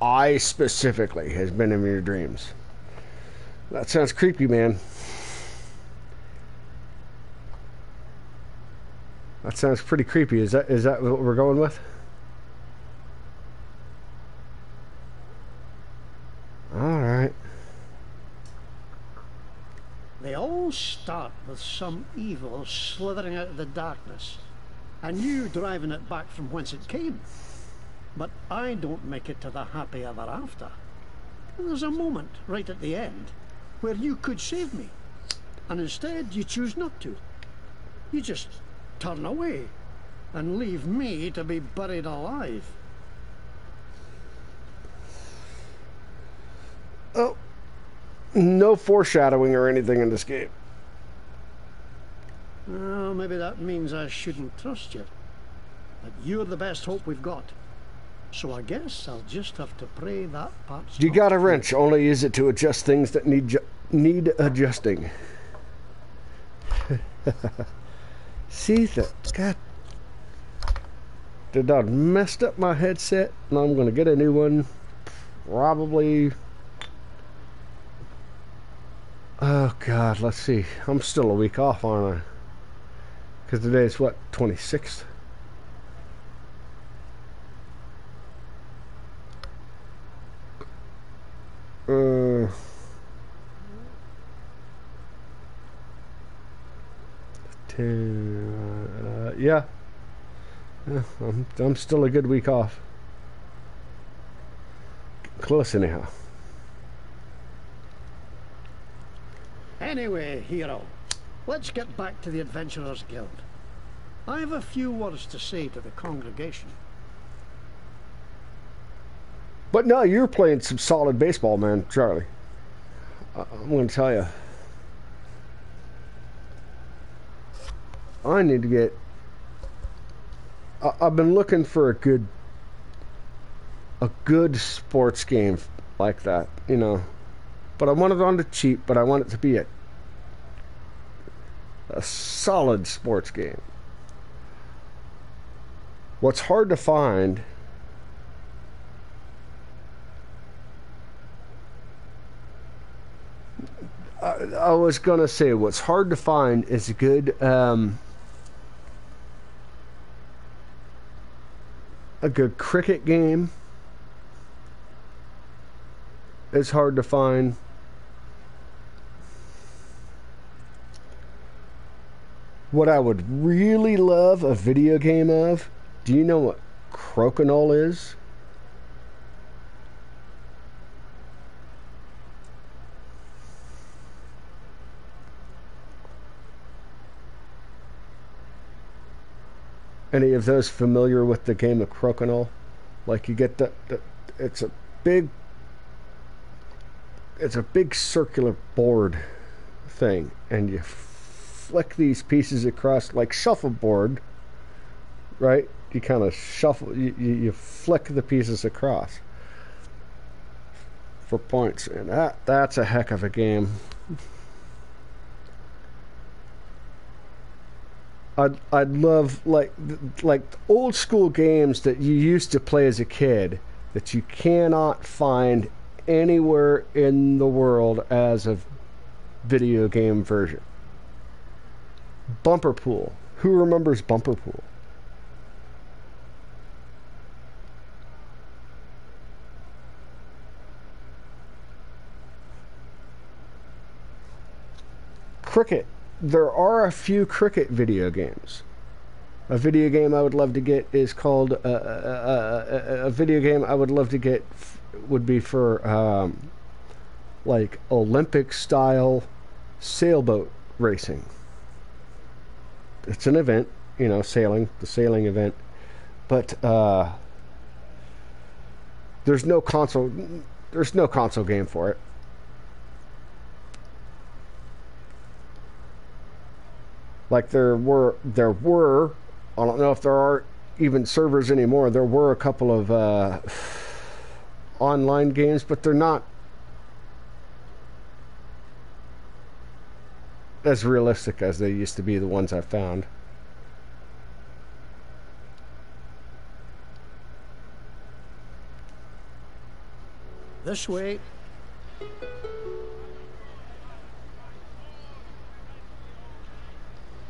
I specifically has been in your dreams. That sounds creepy, man. That sounds pretty creepy. Is that is that what we're going with? All right. They all start with some evil slithering out of the darkness, and you driving it back from whence it came. But I don't make it to the happy ever after. And there's a moment right at the end where you could save me, and instead you choose not to. You just turn away and leave me to be buried alive. Oh, no foreshadowing or anything in this game. Well, maybe that means I shouldn't trust you. But you're the best hope we've got. So I guess I'll just have to pray that part's You got a wrench. Only use it to adjust things that need need adjusting. See that? God, the dog messed up my headset, and I'm gonna get a new one. Probably. Oh God, let's see. I'm still a week off, aren't I? Because today is what 26th. Uh, ten, uh, yeah. Yeah, I'm, I'm still a good week off. Close, anyhow. Anyway, hero, let's get back to the Adventurers Guild. I have a few words to say to the congregation. But no, you're playing some solid baseball, man, Charlie. I'm going to tell you. I need to get. I- I've been looking for a good, a good sports game like that, you know. But I want it on the cheap, but I want it to be a, a solid sports game. What's hard to find I, I was gonna say what's hard to find is a good um, a good cricket game. It's hard to find. What I would really love a video game of, do you know what Crokinole is? Any of those familiar with the game of Crokinole? Like you get the, the it's a big it's a big circular board thing and you flick these pieces across like shuffleboard right you kind of shuffle you, you, flick the pieces across for points and that that's a heck of a game I'd I'd love like like old school games that you used to play as a kid that you cannot find anywhere in the world as a video game version. Bumper Pool. Who remembers Bumper Pool? Cricket there are a few cricket video games. A video game I would love to get is called uh, uh, uh, a video game I would love to get would be for um, like Olympic style sailboat racing. It's an event, you know, sailing, the sailing event, but uh, there's no console. There's no console game for it. Like there were there were I don't know if there are even servers anymore. There were a couple of uh, online games, but they're not as realistic as they used to be. The ones I found. This way.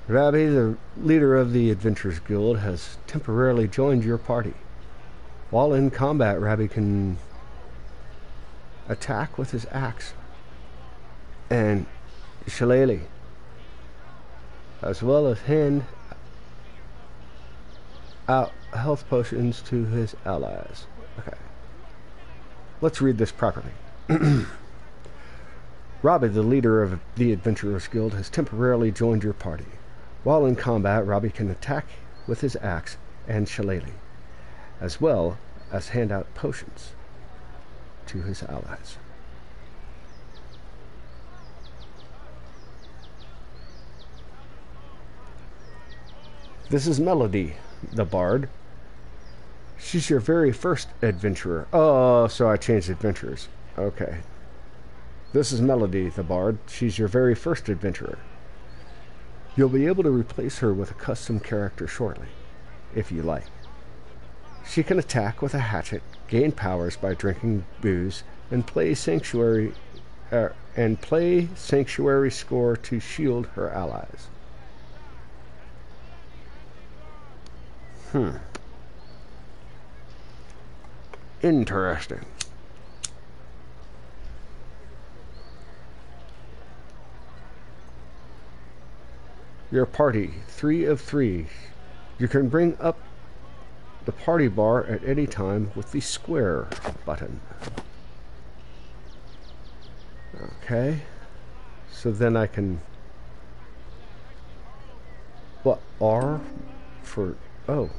Rabbie, the leader of the Adventurers Guild, has temporarily joined your party. While in combat, Rabbie can attack with his axe and shillelagh, as well as hand out health potions to his allies. Okay. Let's read this properly. Robbie, the leader of the Adventurers Guild, has temporarily joined your party. While in combat, Robbie can attack with his axe and shillelagh, as well as hand out potions to his allies. This is Melody, the bard. She's your very first adventurer. Oh, so I changed adventurers. Okay. This is Melody, the bard. She's your very first adventurer. You'll be able to replace her with a custom character shortly, if you like. She can attack with a hatchet, gain powers by drinking booze, and play sanctuary uh, and play sanctuary score to shield her allies. Hmm. Interesting. Your party, three of three. You can bring up the party bar at any time with the square button. Okay. So then I can... What? R for... Oh.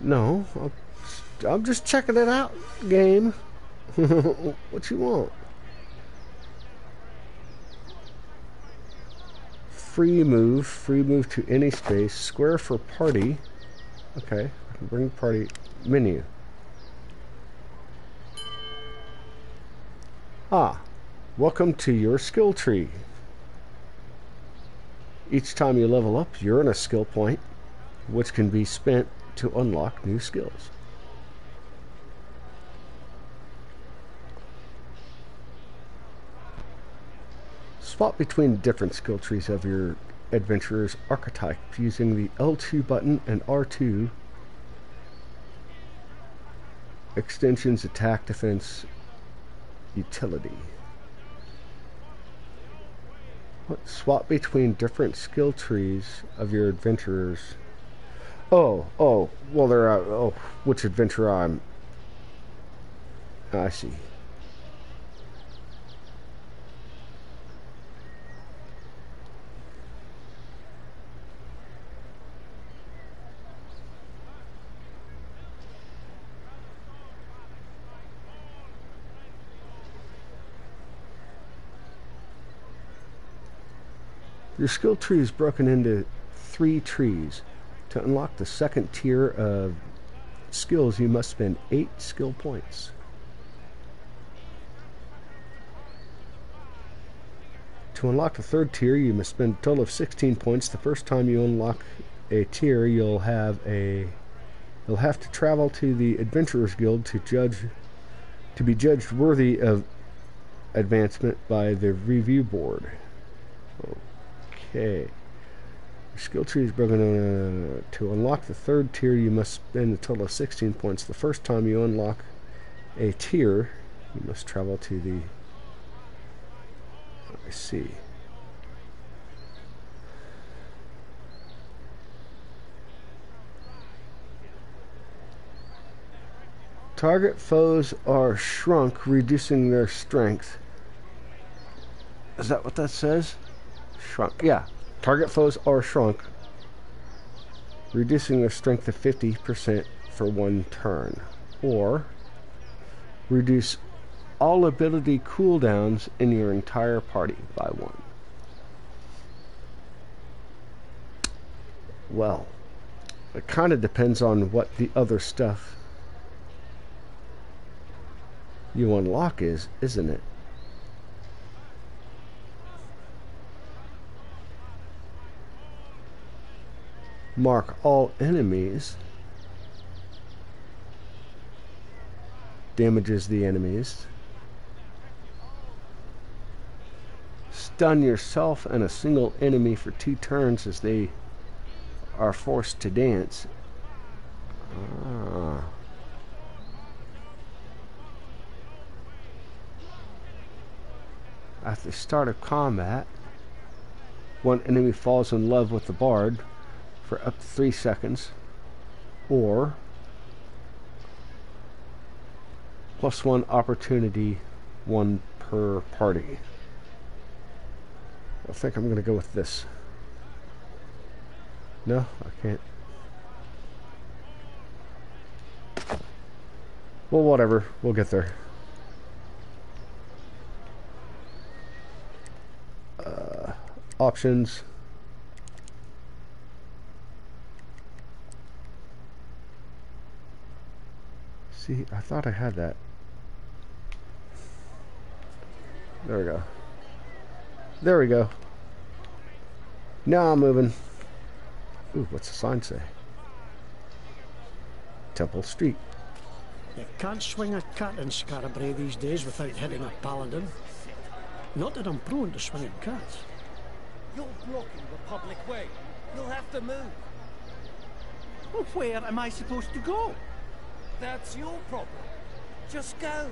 No, I'm, I'm just checking it out, game. what you want? Free move, free move to any space, square for party. Okay, I can bring party menu. Ah, welcome to your skill tree. Each time you level up, you earn a skill point, which can be spent to unlock new skills. Swap between different skill trees of your adventurer's archetype using the L2 button and R2 extensions attack defense utility. What swap between different skill trees of your adventurers oh oh well they're uh, oh which adventurer I'm I see Your skill tree is broken into three trees. To unlock the second tier of skills, you must spend eight skill points. To unlock the third tier, you must spend a total of 16 points. The first time you unlock a tier, you'll have a you'll have to travel to the Adventurers Guild to judge to be judged worthy of advancement by the review board. Oh. Okay. skill tree is broken. Uh, to unlock the third tier, you must spend a total of 16 points. The first time you unlock a tier, you must travel to the. I see. Target foes are shrunk, reducing their strength. Is that what that says? Shrunk. Yeah. Target foes are shrunk, reducing their strength to 50% for one turn. Or reduce all ability cooldowns in your entire party by one. Well, it kind of depends on what the other stuff you unlock is, isn't it? Mark all enemies damages the enemies. Stun yourself and a single enemy for two turns as they are forced to dance. Ah. At the start of combat, one enemy falls in love with the bard, for up to three seconds or plus one opportunity one per party. I think I'm gonna go with this. No I can't. Well whatever we'll get there. Uh, options See, I thought I had that. There we go. There we go. Now I'm moving. Ooh, what's the sign say? Temple Street. You can't swing a cat in Skara Brae these days without hitting a paladin. Not that I'm prone to swinging cats. You're blocking the public way. You'll have to move. Well, where am I supposed to go? That's your problem. Just go.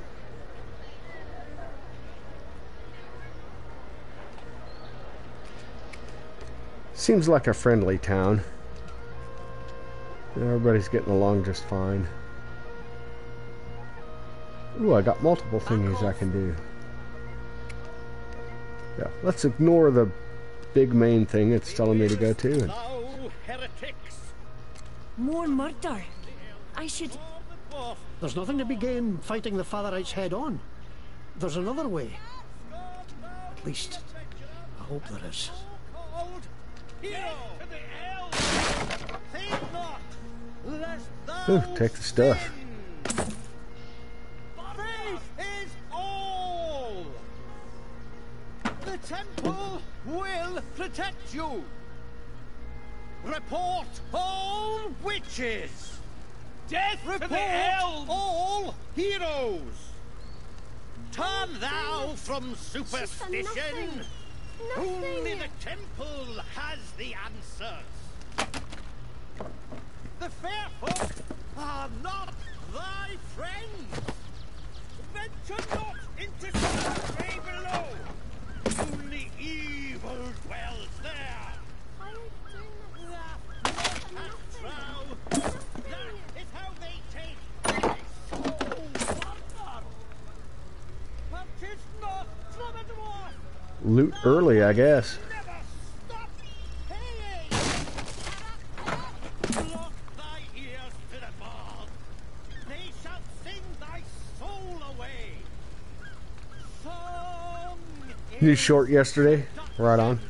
Seems like a friendly town. Everybody's getting along just fine. Ooh, I got multiple thingies I can do. Yeah, let's ignore the big main thing it's telling me to go to. More murder. I should. There's nothing to be gained fighting the Fatherites head on. There's another way. At least, I hope there is. Ooh, take the stuff. Faith is all. The temple will protect you. Report all witches. Death Report to the elves. all heroes. Turn thou from superstition. Only the temple has the answers. The fair folk are not thy friends. Venture not into the grave below. Only evil dwells there. Laugh not at trow. That is how they take my soul. But 'tis not from a dwarf. Loot early, I guess. You short yesterday? Right on.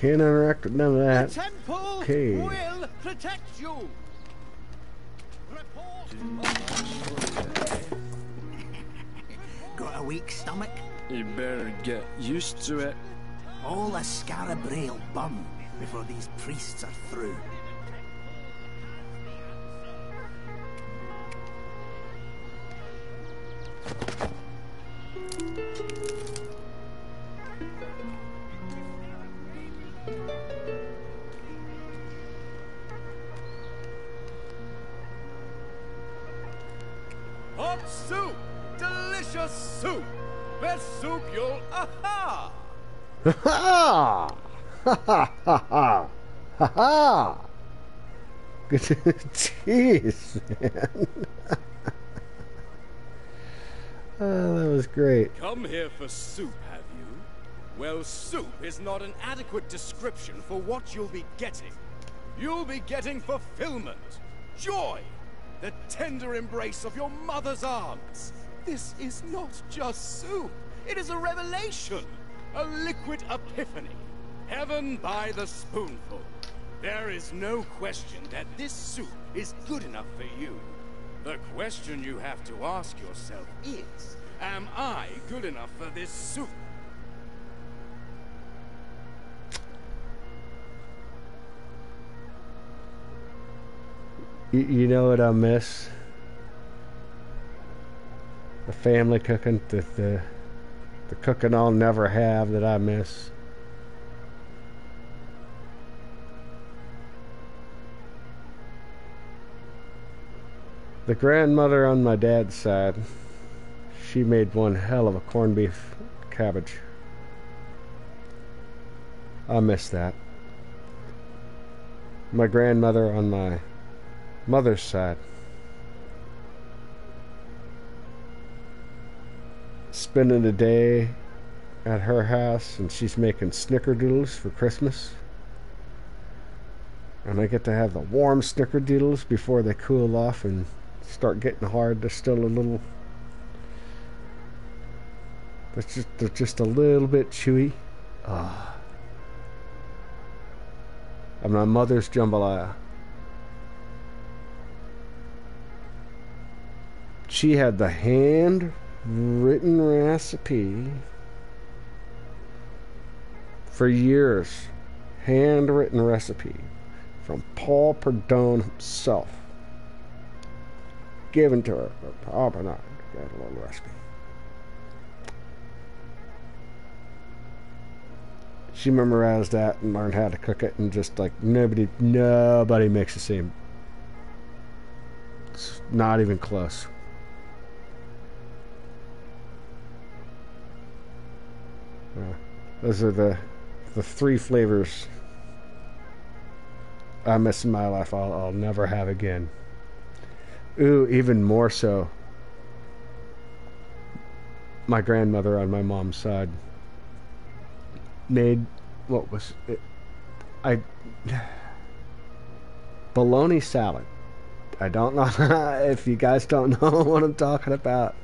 Can't interact with none of The that. temple Okay. will protect you. Got a weak stomach? You better get used to it. All the Skara Brae'll burn before these priests are through. Hot soup! Delicious soup! Best soup you'll... Aha! Ha ha! Ha ha ha ha! Ha. Jeez, man. oh, that was great. Come here for soup, have you? Well, soup is not an adequate description for what you'll be getting. You'll be getting fulfillment, joy, the tender embrace of your mother's arms. This is not just soup, it is a revelation, a liquid epiphany. Heaven by the spoonful. There is no question that this soup is good enough for you. The question you have to ask yourself is, am I good enough for this soup? You, know what I miss? The family cooking, the, the the cooking I'll never have that I miss. The grandmother on my dad's side, she made one hell of a corned beef cabbage. I miss that. My grandmother on my mother's side. Spending a day at her house and she's making snickerdoodles for Christmas. And I get to have the warm snickerdoodles before they cool off and start getting hard. They're still a little they're just they're just a little bit chewy. Ah. And my mother's jambalaya. She had the hand written recipe for years handwritten recipe from Paul Prudhomme himself. Given to her Paul Bernard. Got a little recipe. She memorized that and learned how to cook it, and just like nobody, nobody makes the same. It's not even close. Those are the the three flavors I miss in my life. I'll, I'll never have again. Ooh, even more so. My grandmother on my mom's side made what was it? I bologna salad. I don't know if you guys don't know what I'm talking about.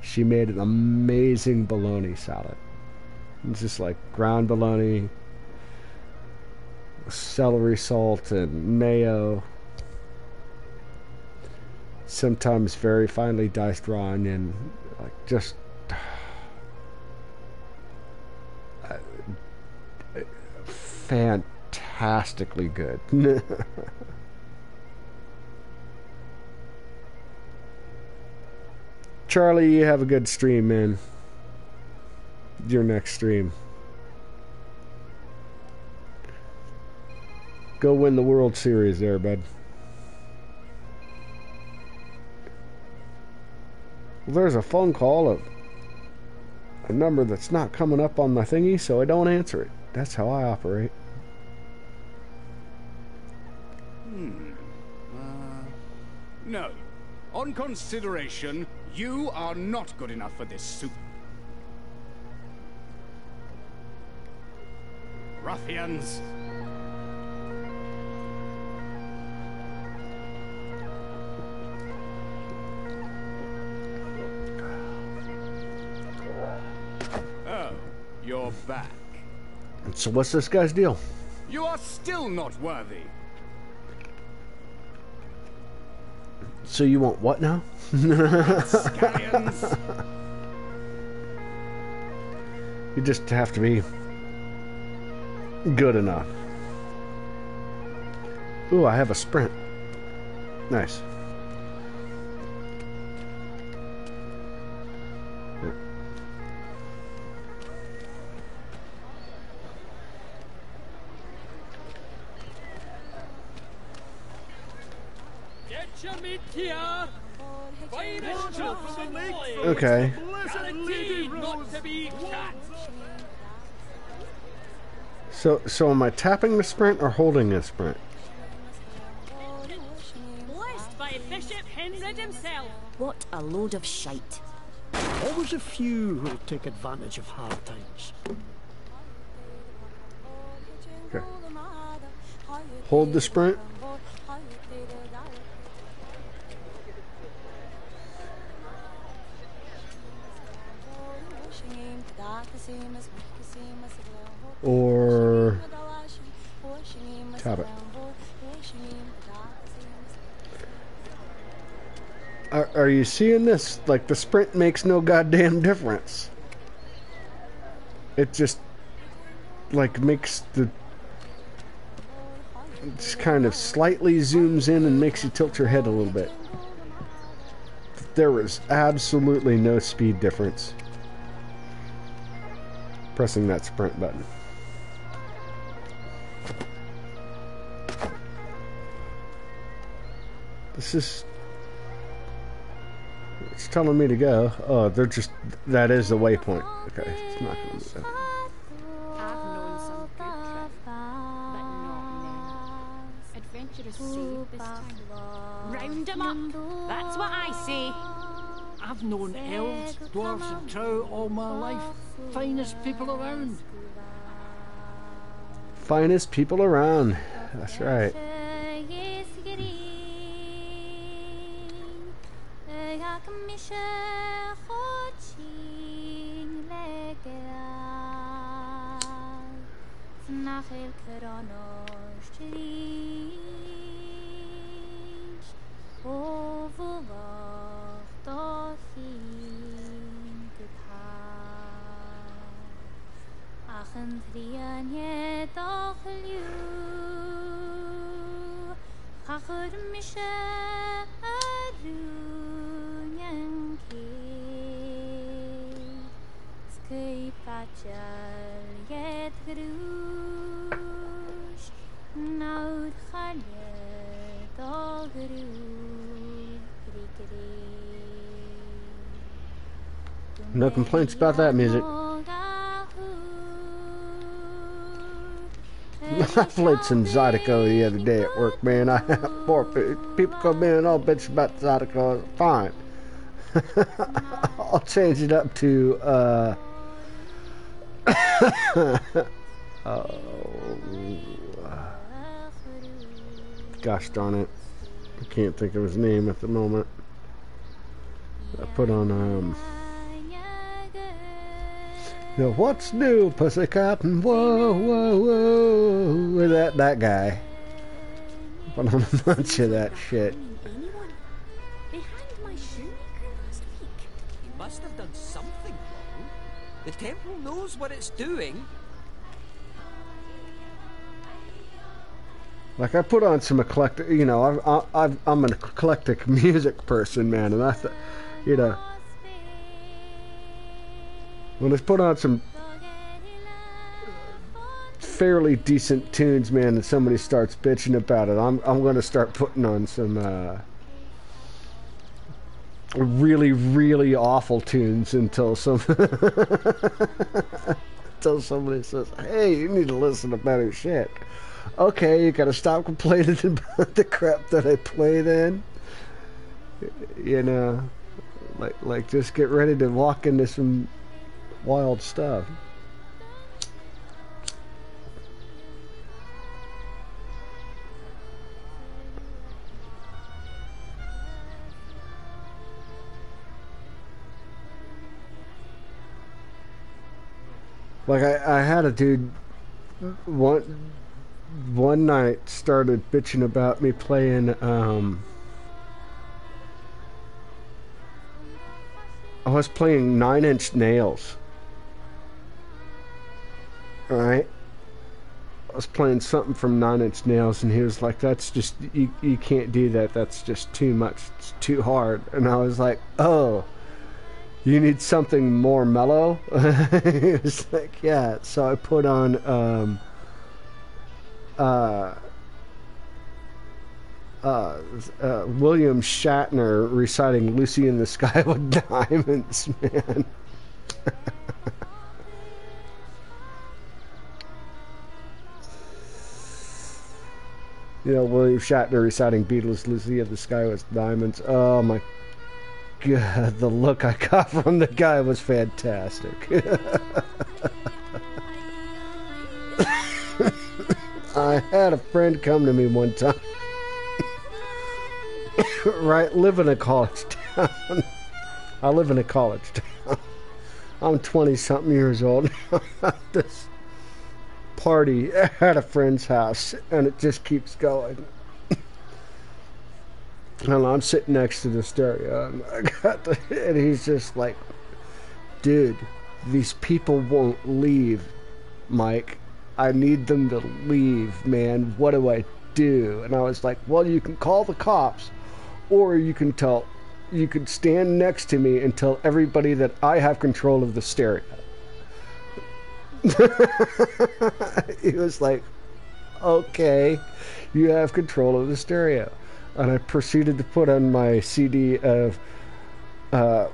She made an amazing bologna salad. It's just like ground bologna, celery salt, and mayo. Sometimes very finely diced raw onion. Like just. Fantastically good. Charlie, you have a good stream, man your next stream. Go win the World Series there, bud. Well, there's a phone call of a number that's not coming up on my thingy, so I don't answer it. That's how I operate. Hmm. Uh, no. On consideration, you are not good enough for this soup. Ruffians! Oh, you're back. So what's this guy's deal? You are still not worthy. So you want what now? you just have to be good enough. Ooh, I have a sprint. Nice. Get So, so am I tapping the sprint or holding the sprint? Blessed by Bishop Henry himself. What a load of shite. Always a few who'll take advantage of hard times. Okay. Hold the sprint. Or it. Are, are you seeing this? Like the sprint makes no goddamn difference. It just like makes the just kind of slightly zooms in and makes you tilt your head a little bit. There was absolutely no speed difference pressing that sprint button. This is it's telling me to go. Oh, they're just that is the waypoint. Okay, it's not gonna move. that. I've known some good trip, but not many. Adventurers say this time. Round 'em up. That's what I say. I've known elves, dwarves, and trow all my life. Finest people around. Finest people around. That's right. Complaints about that music. I played some Zydeco the other day at work, man. I have four people come in and all bitch about Zydeco. Fine. I'll change it up to, uh, oh, gosh darn it. I can't think of his name at the moment. I put on, um, you what's new, Pussycat? And whoa, whoa, whoa. With that, that guy. Put on a bunch of that shit. They hanged my shoemaker last week. He must have done something wrong. The temple knows what it's doing. Like I put on some eclectic, you know, I, I, I'm an eclectic music person, man, and I, th- you know, when I put on some fairly decent tunes, man, and somebody starts bitching about it, I'm I'm gonna start putting on some uh, really really awful tunes until some until somebody says, "Hey, you need to listen to better shit." Okay, you gotta stop complaining about the crap that I play. Then, you know, like like just get ready to walk into some wild stuff. Like I, I had a dude one one night started bitching about me playing um I was playing Nine Inch Nails. Alright? I was playing something from Nine Inch Nails, and he was like, That's just, you, you can't do that. That's just too much. It's too hard. And I was like, Oh, you need something more mellow? he was like, Yeah. So I put on, um, uh, uh, uh, William Shatner reciting Lucy in the Sky with Diamonds, man. you know, William Shatner reciting Beatles Lucy in the Sky with Diamonds. Oh my god, the look I got from the guy was fantastic. I had a friend come to me one time right, live in a college town. I live in a college town. I'm 20 something years old. this party at a friend's house, and it just keeps going. and I'm sitting next to the stereo, and, the, and he's just like, dude, these people won't leave, Mike. I need them to leave, man. What do I do? And I was like, well, you can call the cops or you can tell you could stand next to me and tell everybody that I have control of the stereo. he was like, okay, you have control of the stereo. And I proceeded to put on my CD of uh,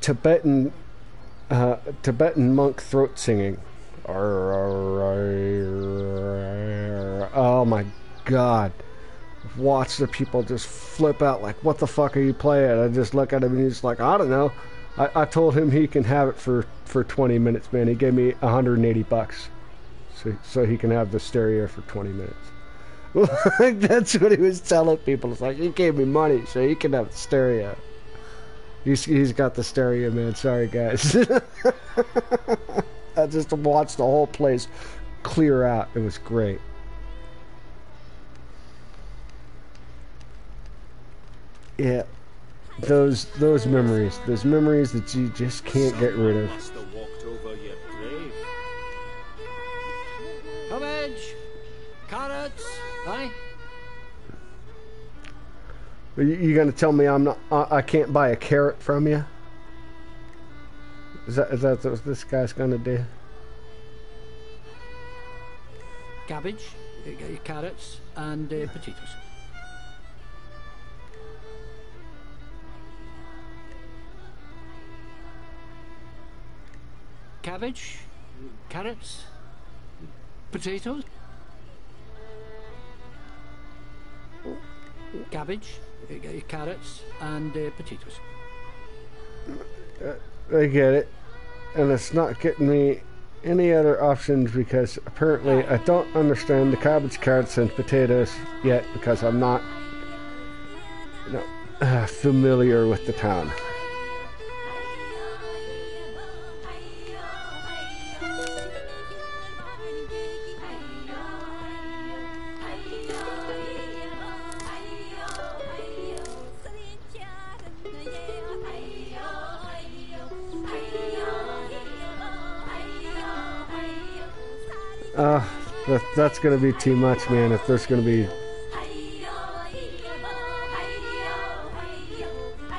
Tibetan uh, Tibetan monk throat singing. Oh my god watch the people just flip out like, "What the fuck are you playing?" I just look at him and he's like, "I don't know." I, I told him he can have it for for 20 minutes, man. He gave me 180 bucks, so so he can have the stereo for 20 minutes. That's what he was telling people. It's like he gave me money, so he can have the stereo. He's he's got the stereo, man. Sorry, guys. I just watched the whole place clear out. It was great. yeah, those those memories, those memories that you just can't get rid of. Edge. Aye. Are you, gonna tell me I'm not? Uh, I can't buy a carrot from you? Is that is that what this guy's gonna do? Cabbage, uh, carrots, and uh, potatoes. Cabbage, carrots, potatoes. Cabbage, uh, carrots, and uh, potatoes. I get it, and it's not getting me any other options because apparently I don't understand the cabbage, carrots, and potatoes yet because I'm not, you know, uh, familiar with the town. That's gonna be too much, man. If there's gonna be,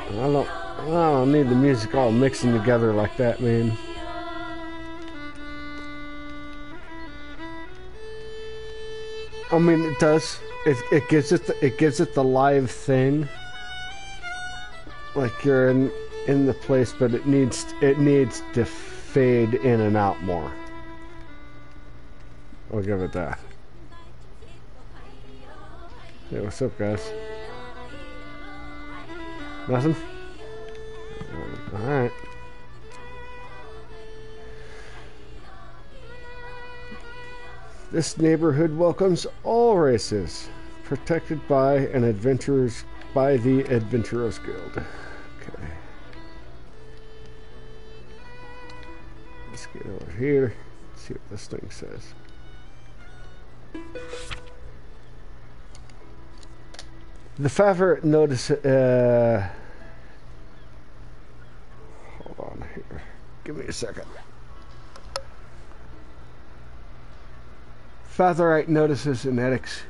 I don't, I don't need the music all mixing together like that, man. I mean, it does. It, it gives it the, it gives it the live thing, like you're in in the place, but it needs it needs to fade in and out more. I'll give it that. Hey, what's up, guys? Nothing? Alright. This neighborhood welcomes all races, protected by and adventurers by the Adventurers Guild. Okay. Let's get over here. See what this thing says. The Fatherite notice. Uh, hold on here. Give me a second. Fatherite notices and edicts.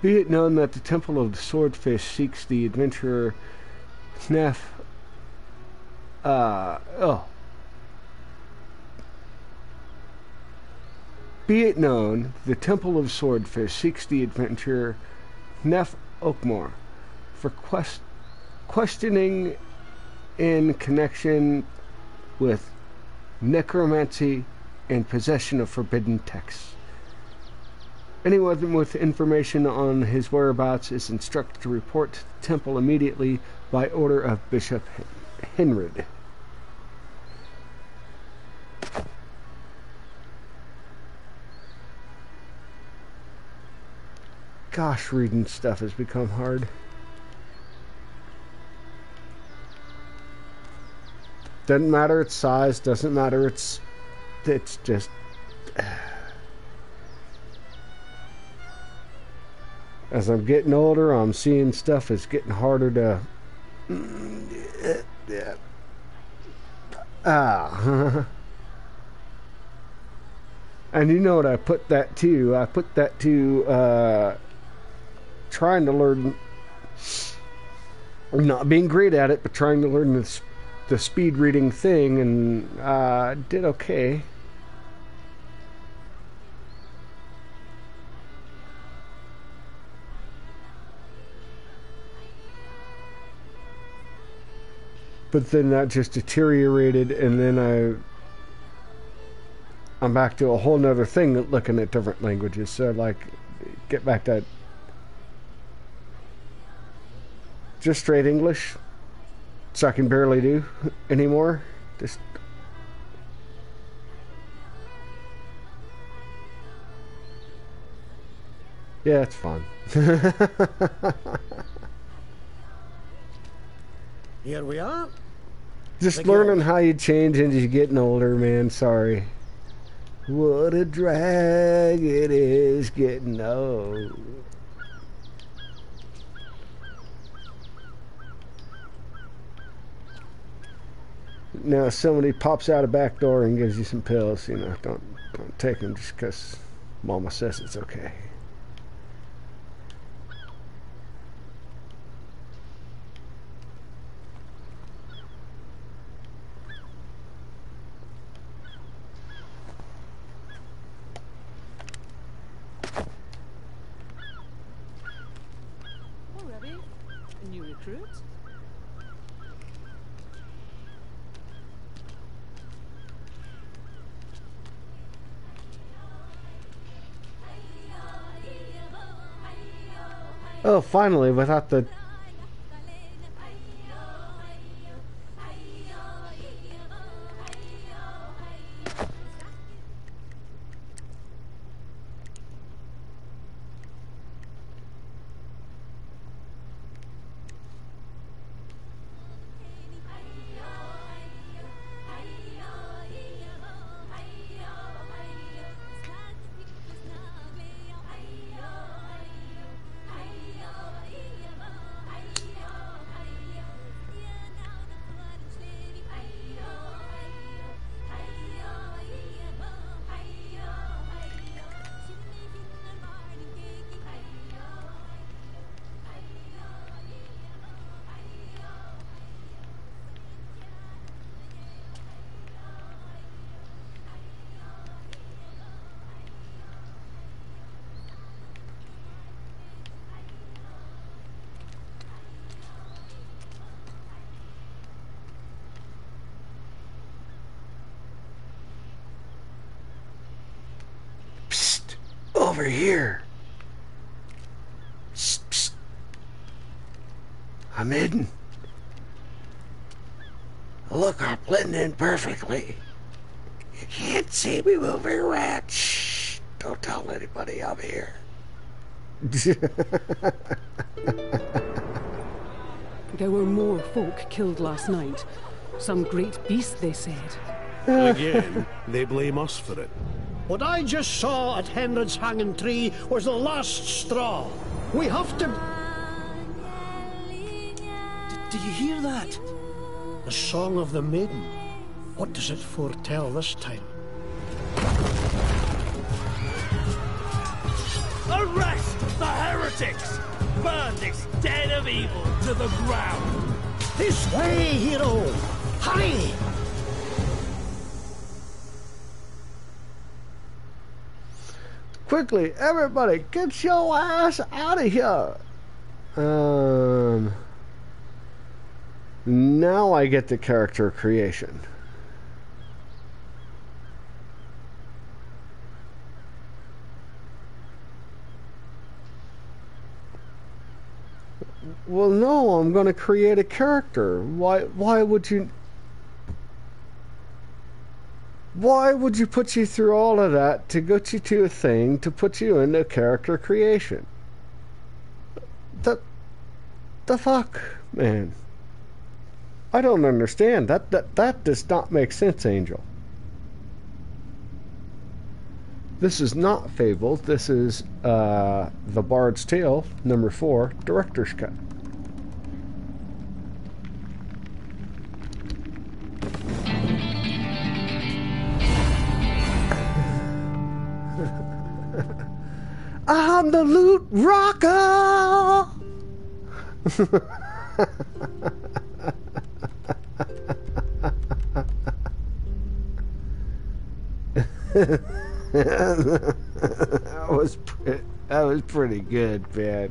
Be it known that the Temple of the Swordfish seeks the adventurer Snef. Uh, oh. Be it known, the Temple of Swordfish seeks the adventurer Nef Oakmore for quest- questioning in connection with necromancy and possession of forbidden texts. Anyone with information on his whereabouts is instructed to report to the temple immediately by order of Bishop Henrid. Gosh, reading stuff has become hard. Doesn't matter its size, doesn't matter its it's just as I'm getting older, I'm seeing stuff is getting harder to. Ah. and you know what I put that to? I put that to uh, trying to learn not being great at it, but trying to learn the, the speed reading thing, and uh, did okay. but then that just deteriorated and then I I'm back to a whole nother thing looking at different languages so like get back to just straight English so I can barely do anymore just yeah it's fun Here we are. Just learning how you change as you're getting older, man. Sorry. What a drag it is getting old. Now, somebody pops out a back door and gives you some pills, you know, don't don't take them just because Mama says it's okay. Finally, without the over here. Psst, psst. I'm hidden. Look, I'm blending in perfectly. You can't see me moving around. Shh, don't tell anybody I'm here. There were more folk killed last night. Some great beast, they said. Again, they blame us for it. What I just saw at Henrod's hanging tree was the last straw. We have to. Did you hear that? The song of the maiden. What does it foretell this time? Arrest the heretics! Burn this den of evil to the ground! This way, hero! Hurry! Quickly, everybody, get your ass out of here. Um, now I get the character creation. Well, no, I'm going to create a character. Why? Why would you? Why would you put you through all of that to get you to a thing to put you into character creation? The, the fuck, man. I don't understand. That that that does not make sense, Angel. This is not Fable. This is uh, The Bard's Tale, number four, Director's Cut. The loot rocker. that was pre- that was pretty good, man.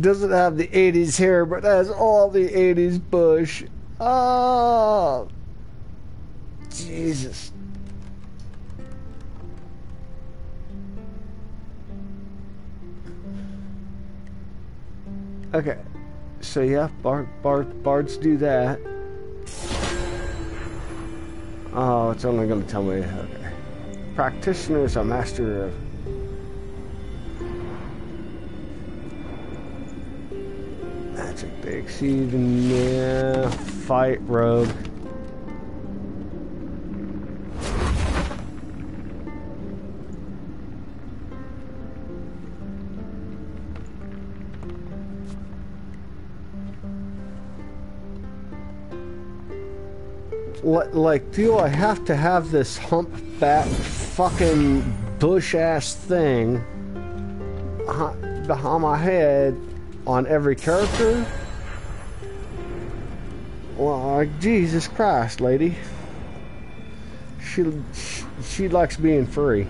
Doesn't have the 80s hair, but has all the 80s bush. Oh, Jesus. Okay. So yeah, bard, bard, bards do that. Oh, it's only going to tell me. Okay. Practitioner is a master of. Magic big seed, yeah. Fight rogue. Like, do I have to have this humpback fucking bush ass thing behind my head on every character? Like, Jesus Christ, lady. She, she, she likes being free.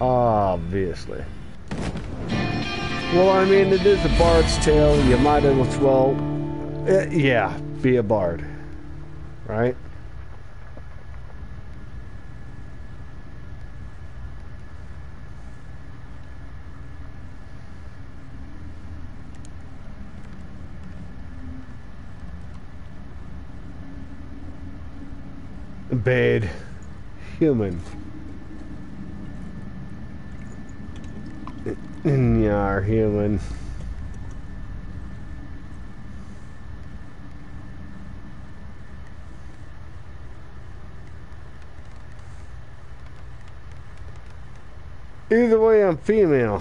Obviously. Well, I mean, it is a bard's tale. You might as well, uh, yeah, be a bard right? Bad human. You are human. Either way, I'm female.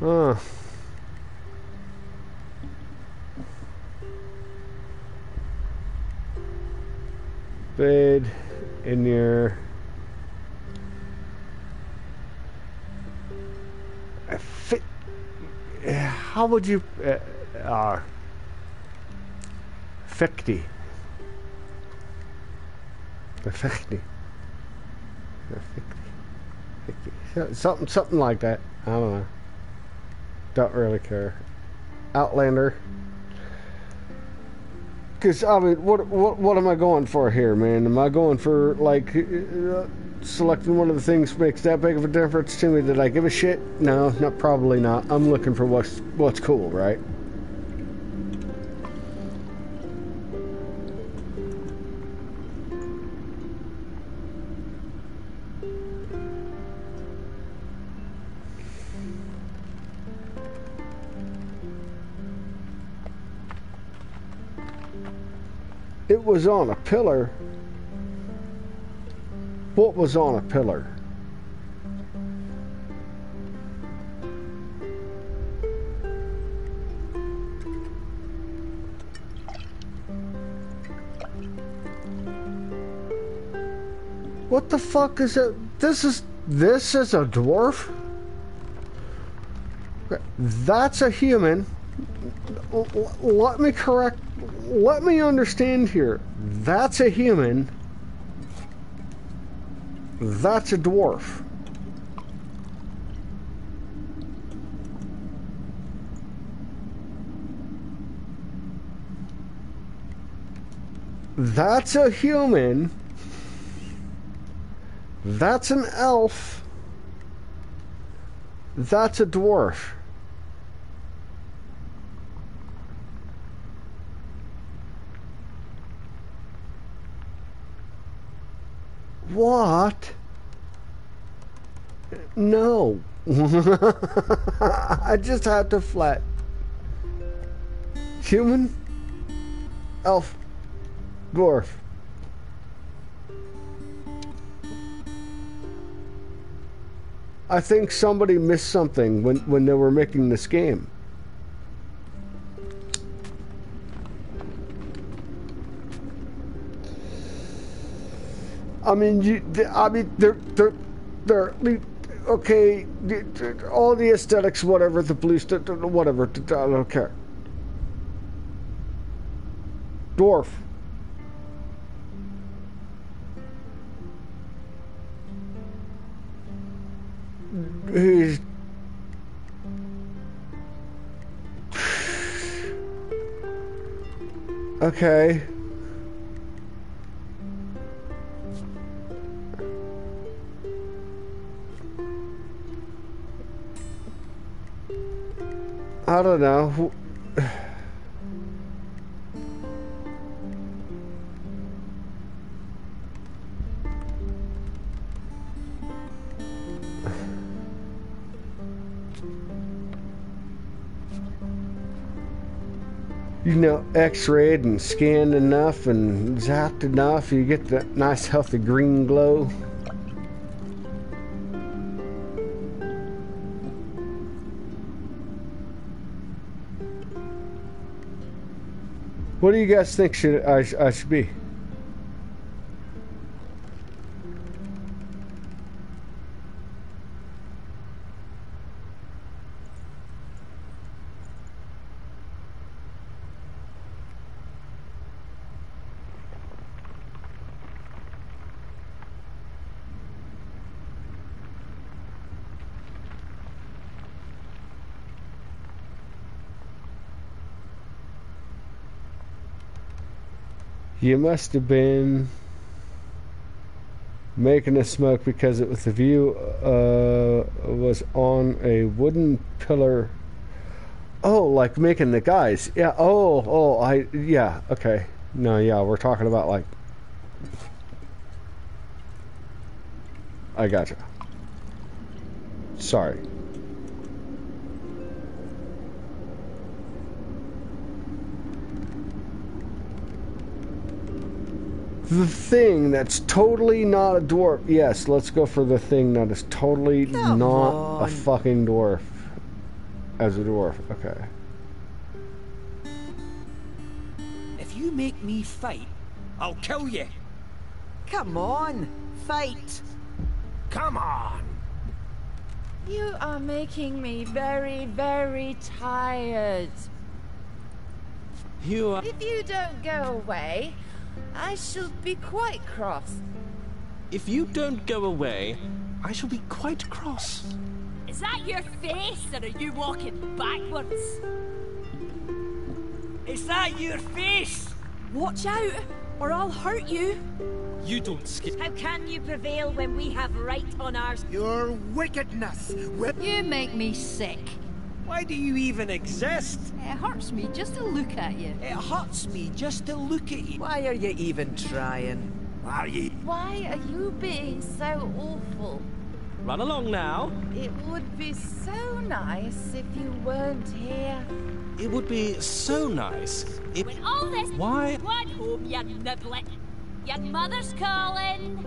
Huh. Bed in your fit. How would you uh, uh 50 50 something something like that I don't know don't really care Outlander because I mean, what what what am I going for here, man? Am I going for like uh, selecting one of the things makes that big of a difference to me that I give a shit? No, not probably not. I'm looking for what's what's cool, right? Was on a pillar. What was on a pillar? What the fuck is it? This is this is a dwarf? That's a human. Let me correct let me understand here. That's a human. That's a dwarf. That's a human. That's an elf. That's a dwarf. What? No. I just had to flat. Human? Elf? Dwarf? I think somebody missed something when, when they were making this game. I mean, you, I mean, they're they're they're okay. All the aesthetics, whatever the police, whatever. I don't care. Dwarf. He's okay. I don't know. you know, x-rayed and scanned enough and zapped enough, you get that nice healthy green glow. What do you guys think should I, I should be? You must have been making a smoke because it was the view uh, was on a wooden pillar Oh, like making the guys. Yeah. Oh, oh, I. Yeah. Okay. No, yeah, we're talking about like. I gotcha. Sorry. The thing that's totally not a dwarf. Yes, let's go for the thing that is totally Come not on. a fucking dwarf. As a dwarf, okay. If you make me fight, I'll kill you. Come on, fight. Come on. You are making me very, very tired. You are. If you don't go away, I shall be quite cross. If you don't go away, I shall be quite cross. Is that your face, or are you walking backwards? Is that your face? Watch out, or I'll hurt you. You don't skip. How can you prevail when we have right on our... Your wickedness will... You make me sick. Why do you even exist? It hurts me just to look at you. It hurts me just to look at you. Why are you even trying? Are you? Why are you being so awful? Run along now. It would be so nice if you weren't here. It would be so nice if. When all this... Why? One home, you niblet. Your mother's calling.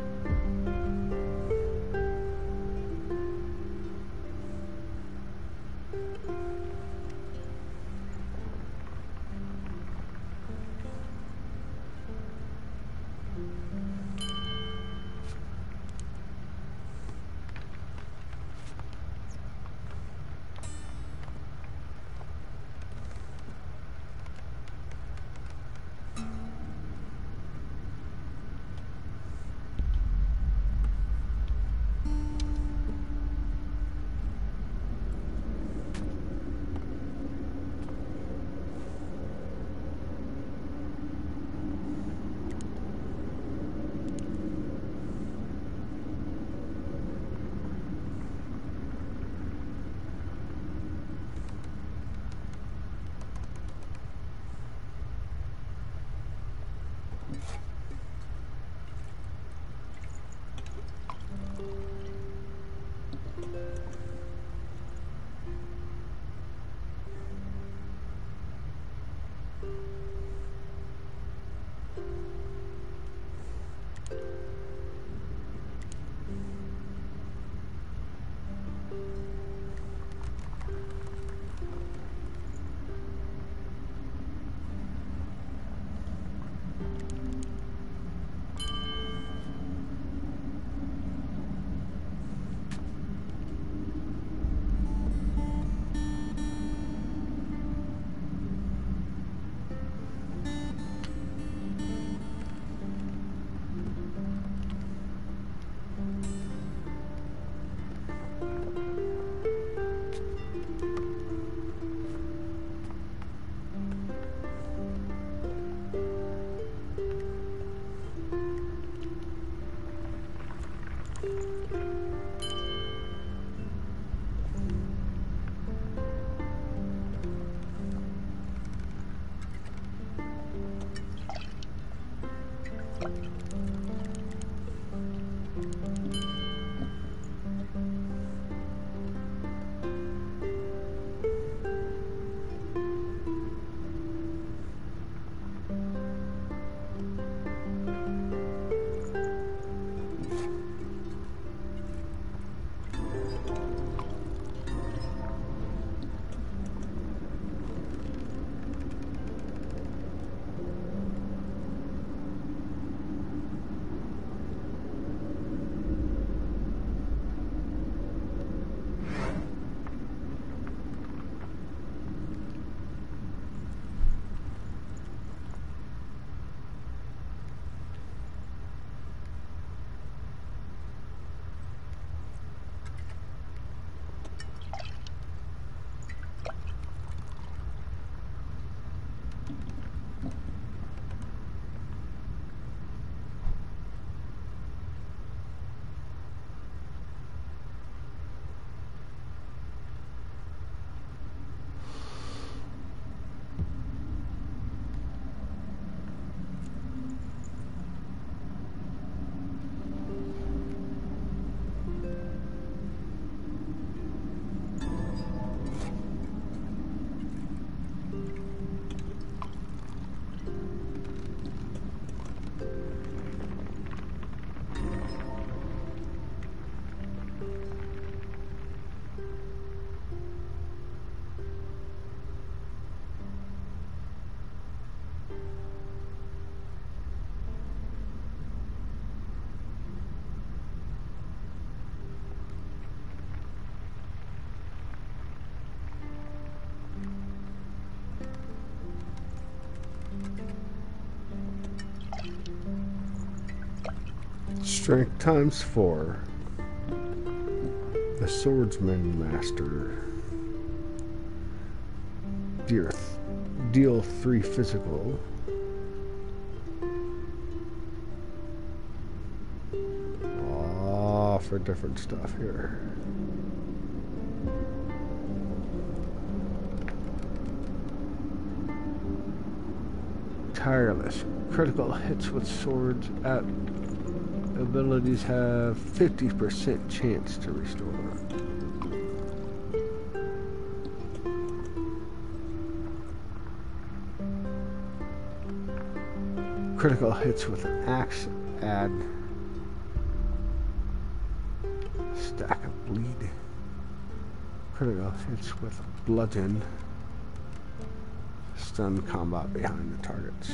Strength times four. The swordsman master. Deal, deal three physical. Ah, for different stuff here. Tireless. Critical hits with swords at abilities have 50% chance to restore. Critical hits with an axe add stack of bleed. Critical hits with bludgeon stun combat behind the targets.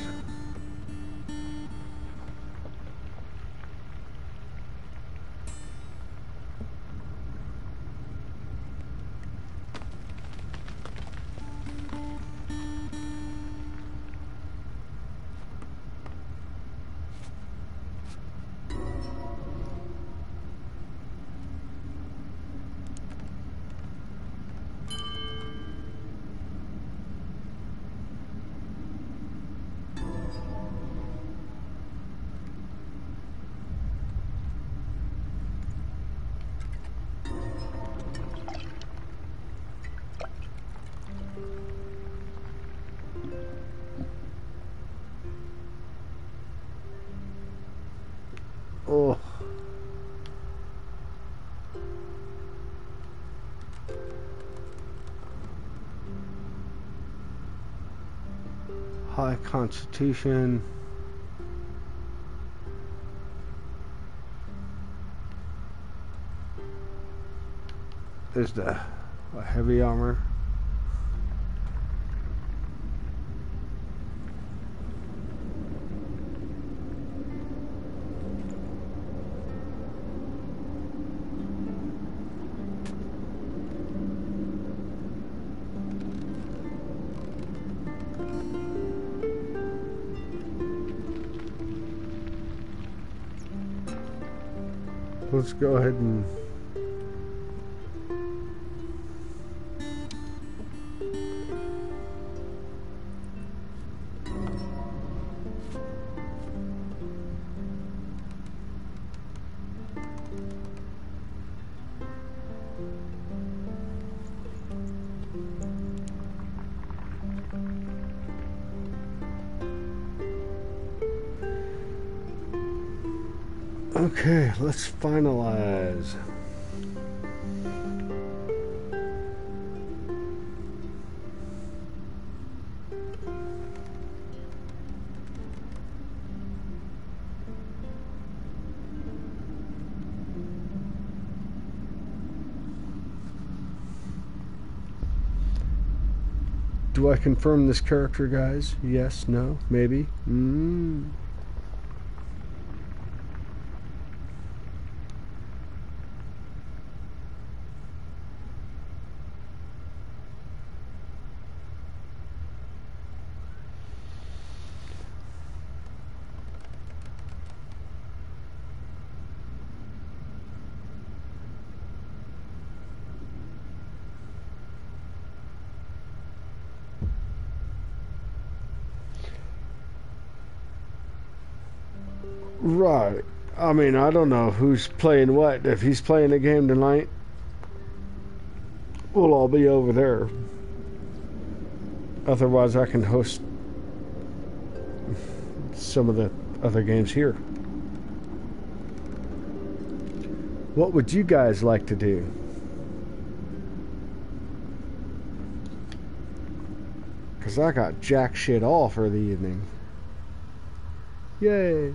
Constitution. There's the heavy armor. Let's go ahead and let's finalize. Do I confirm this character, guys? Yes, no, maybe? Mm. Right. I mean, I don't know who's playing what. If he's playing a game tonight, we'll all be over there. Otherwise, I can host some of the other games here. What would you guys like to do? Because I got jack shit all for the evening. Yay!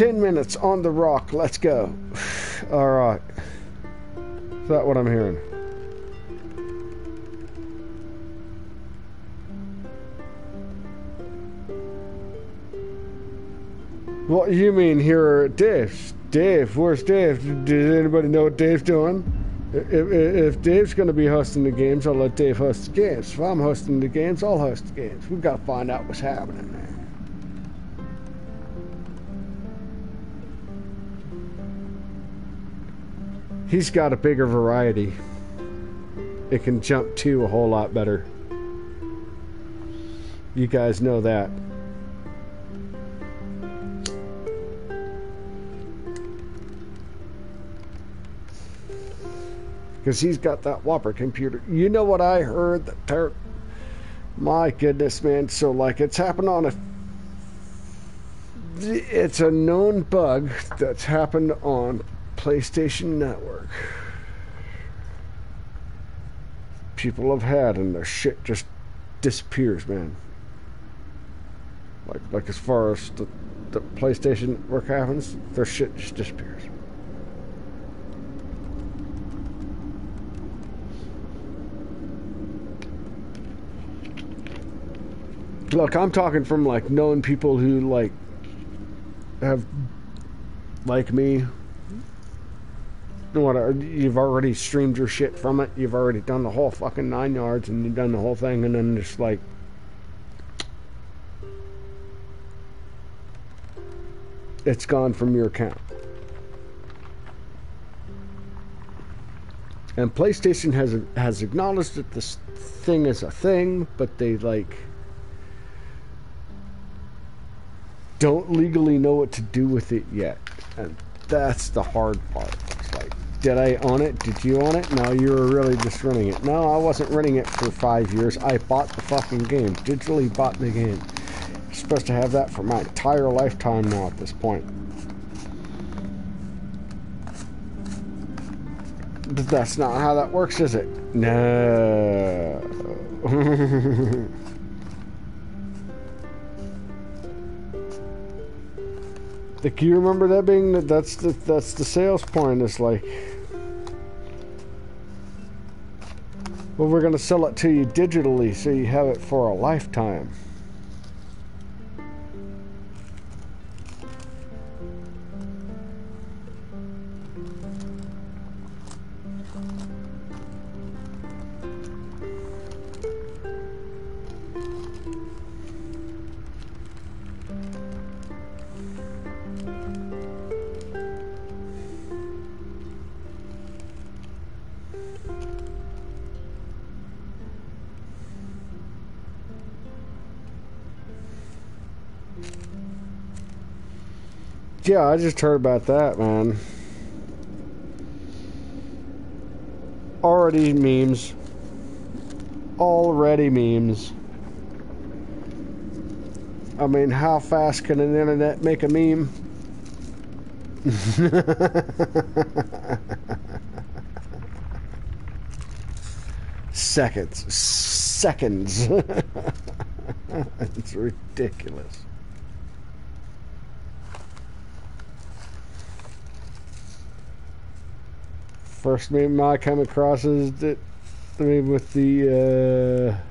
Ten minutes on the rock. Let's go. All right. Is that what I'm hearing? What you mean here at this? Dave, where's Dave? Does anybody know what Dave's doing? If, if, if Dave's going to be hosting the games, I'll let Dave host the games. If I'm hosting the games, I'll host the games. We've got to find out what's happening, man. He's got a bigger variety. It can jump to a whole lot better. You guys know that. Because he's got that Whopper computer. You know what I heard? That ter- My goodness, man. So, like, it's happened on a. It's a known bug that's happened on PlayStation Network. People have had, and their shit just disappears, man. Like, like as far as the, the PlayStation Network happens, their shit just disappears. Look, I'm talking from like known people who like have like me. What uh, you've already streamed your shit from it. You've already done the whole fucking nine yards, and you've done the whole thing, and then just like it's gone from your account. And PlayStation has has acknowledged that this thing is a thing, but they like don't legally know what to do with it yet. And that's the hard part. Like, did I own it? Did you own it? No, you were really just running it. No, I wasn't running it for five years. I bought the fucking game. Digitally bought the game. You're supposed to have that for my entire lifetime now at this point. But that's not how that works, is it? No. Like you remember that being that that's the that's the sales point. It's like, well, we're gonna sell it to you digitally, so you have it for a lifetime. Yeah, I just heard about that, man. Already memes. Already memes. I mean, how fast can an internet make a meme? Seconds. Seconds. it's ridiculous. First meme I come across is that I mean with the uh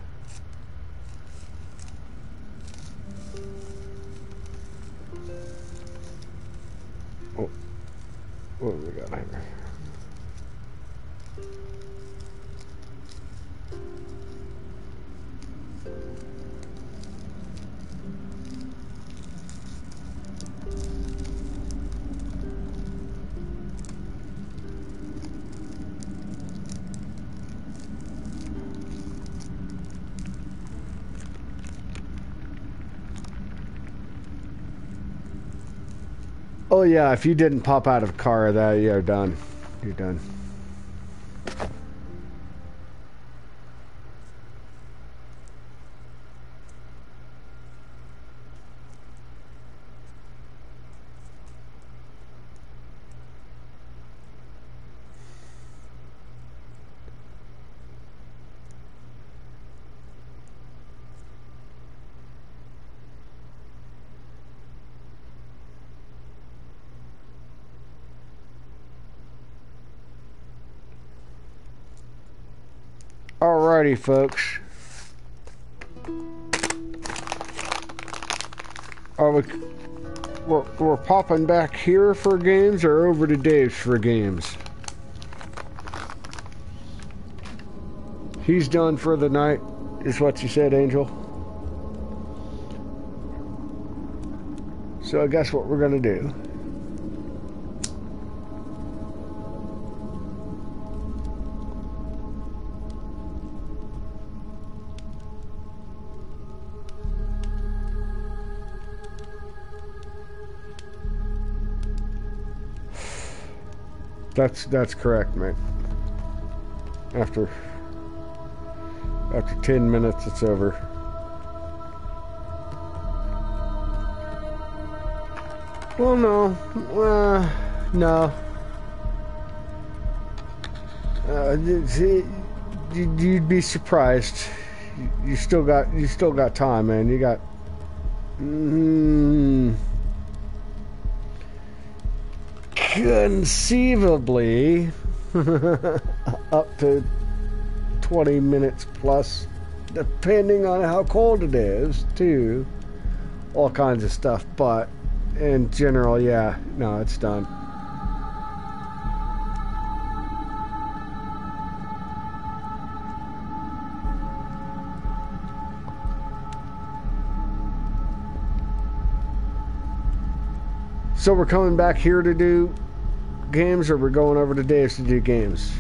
yeah, if you didn't pop out of car, that you're done. You're done. Alrighty, folks. Are we we're, we're popping back here for games or over to Dave's for games? He's done for the night, is what you said, Angel. So I guess what we're going to do. That's that's correct, mate. After after 10 minutes it's over. Well, no. Uh, no. Uh, you'd be surprised. You still got you still got time, man. You got mm, conceivably up to 20 minutes plus, depending on how cold it is, too. All kinds of stuff, but in general, yeah, no, it's done. So we're coming back here to do games, or we're going over to Dave's to do games?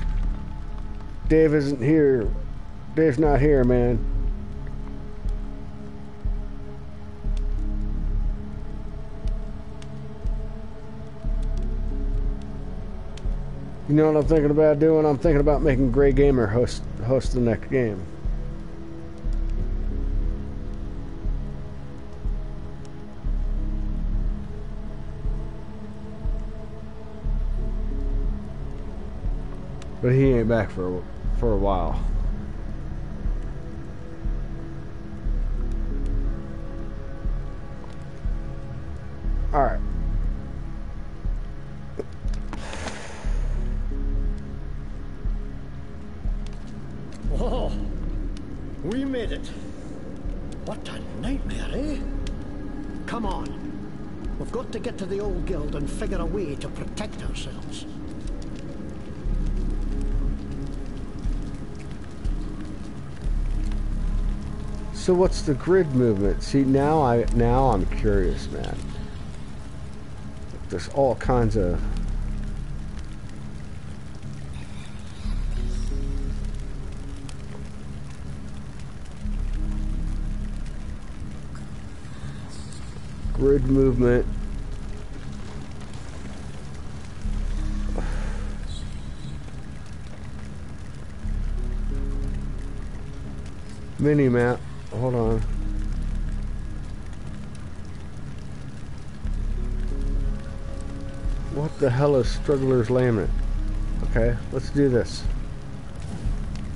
Dave isn't here. Dave's not here, man. You know what I'm thinking about doing? I'm thinking about making Gray Gamer host host the next game. But he ain't back for for a while. All right. Oh, we made it. What a nightmare, eh? Come on. We've got to get to the old guild and figure a way to protect ourselves. So what's the grid movement? See now I now I'm curious, man. There's all kinds of grid movement. Mini map hold on. What the hell is Struggler's Lament? Okay, let's do this.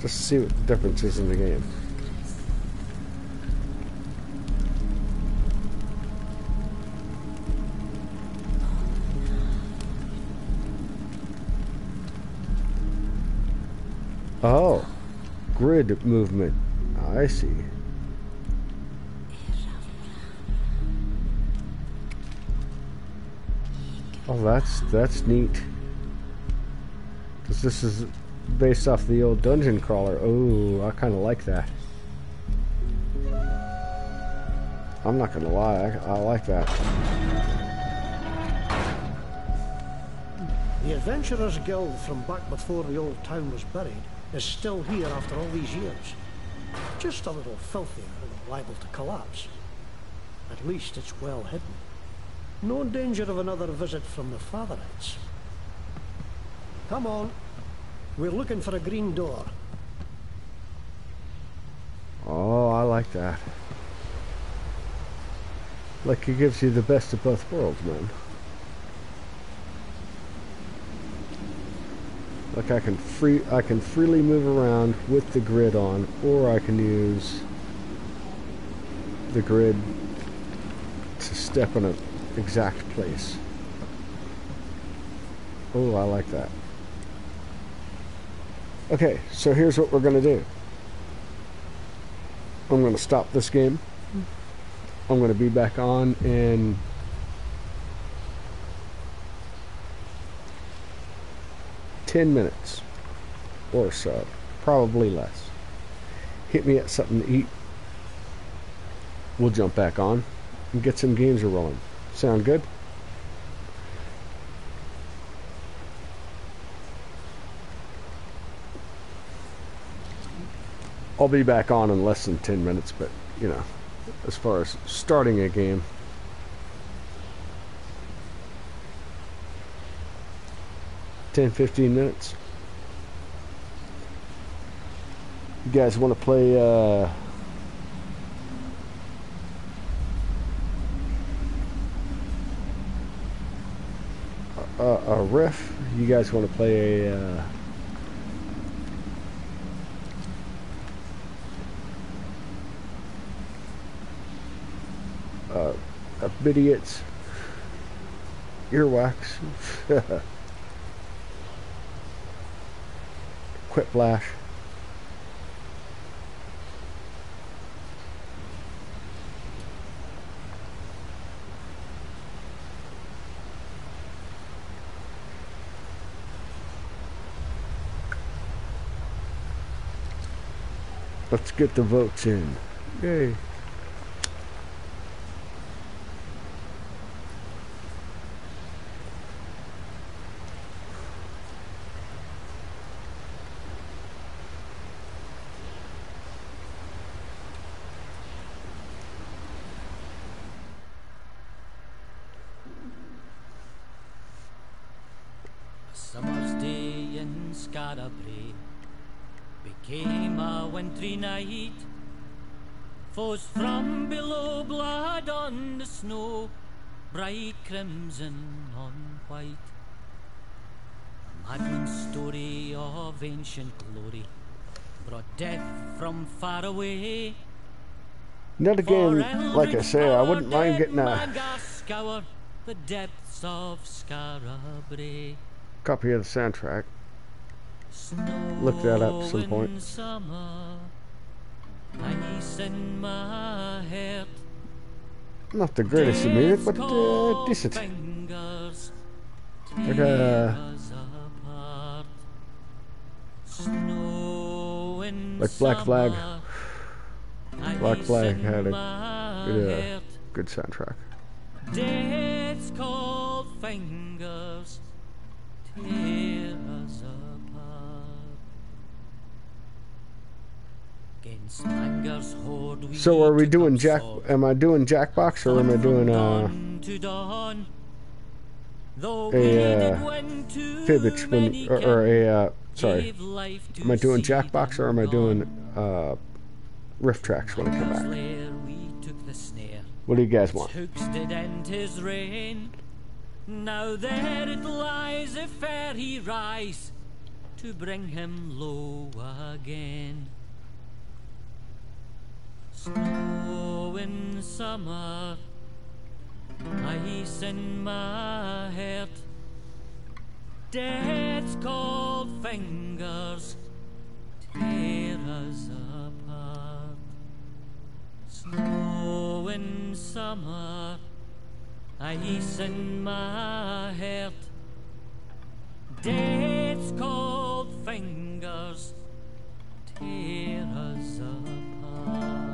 Just see what the difference is in the game. Oh, grid movement. I see. That's that's neat. Cause this is based off the old dungeon crawler. Oh, I kind of like that. I'm not gonna lie, I, I like that. The Adventurers Guild from back before the old town was buried is still here after all these years. Just a little filthier and liable to collapse. At least it's well hidden. No danger of another visit from the Fatherites. Come on. We're looking for a green door. Oh, I like that. Like it gives you the best of both worlds, man. Like I can free I can freely move around with the grid on, or I can use the grid to step on a exact place. Oh, I like that. Okay, so here's what we're going to do. I'm going to stop this game. I'm going to be back on in ten minutes or so, probably less. Hit me at something to eat. We'll jump back on and get some games rolling. Sound good? I'll be back on in less than 10 minutes, but, you know, as far as starting a game, Ten, fifteen minutes. You guys want to play uh, riff? You guys want to play a uh, uh, a Bidiots earwax? Quiplash. Let's get the votes in. Yay. From far away. Not a game, like I say, I wouldn't mind getting a the depths of Skara Brae. copy of the soundtrack. Look that up at some point. summer, ice my heart. Not the greatest of music, but uh, decent. Fingers Like uh, apart. Snow like Black Flag. Black Flag had a good, uh, good soundtrack. Death's cold fingers tear us apart. Against Mangar's horde we So are we doing Jack? Am I doing Jackbox or am I doing uh, to dawn. Though we a uh, Fibbage or, or a uh, sorry? gave life to Am I doing Jackbox or am I doing uh, RiffTrax when I come back? lair we took the snare. What do you guys want? Hooks did end his reign. Now there it lies he rise to bring him low again. Snow in summer, ice in my heart death's cold fingers tear us apart. Snow in summer, ice in my heart. Death's cold fingers tear us apart.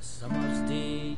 Summer's day.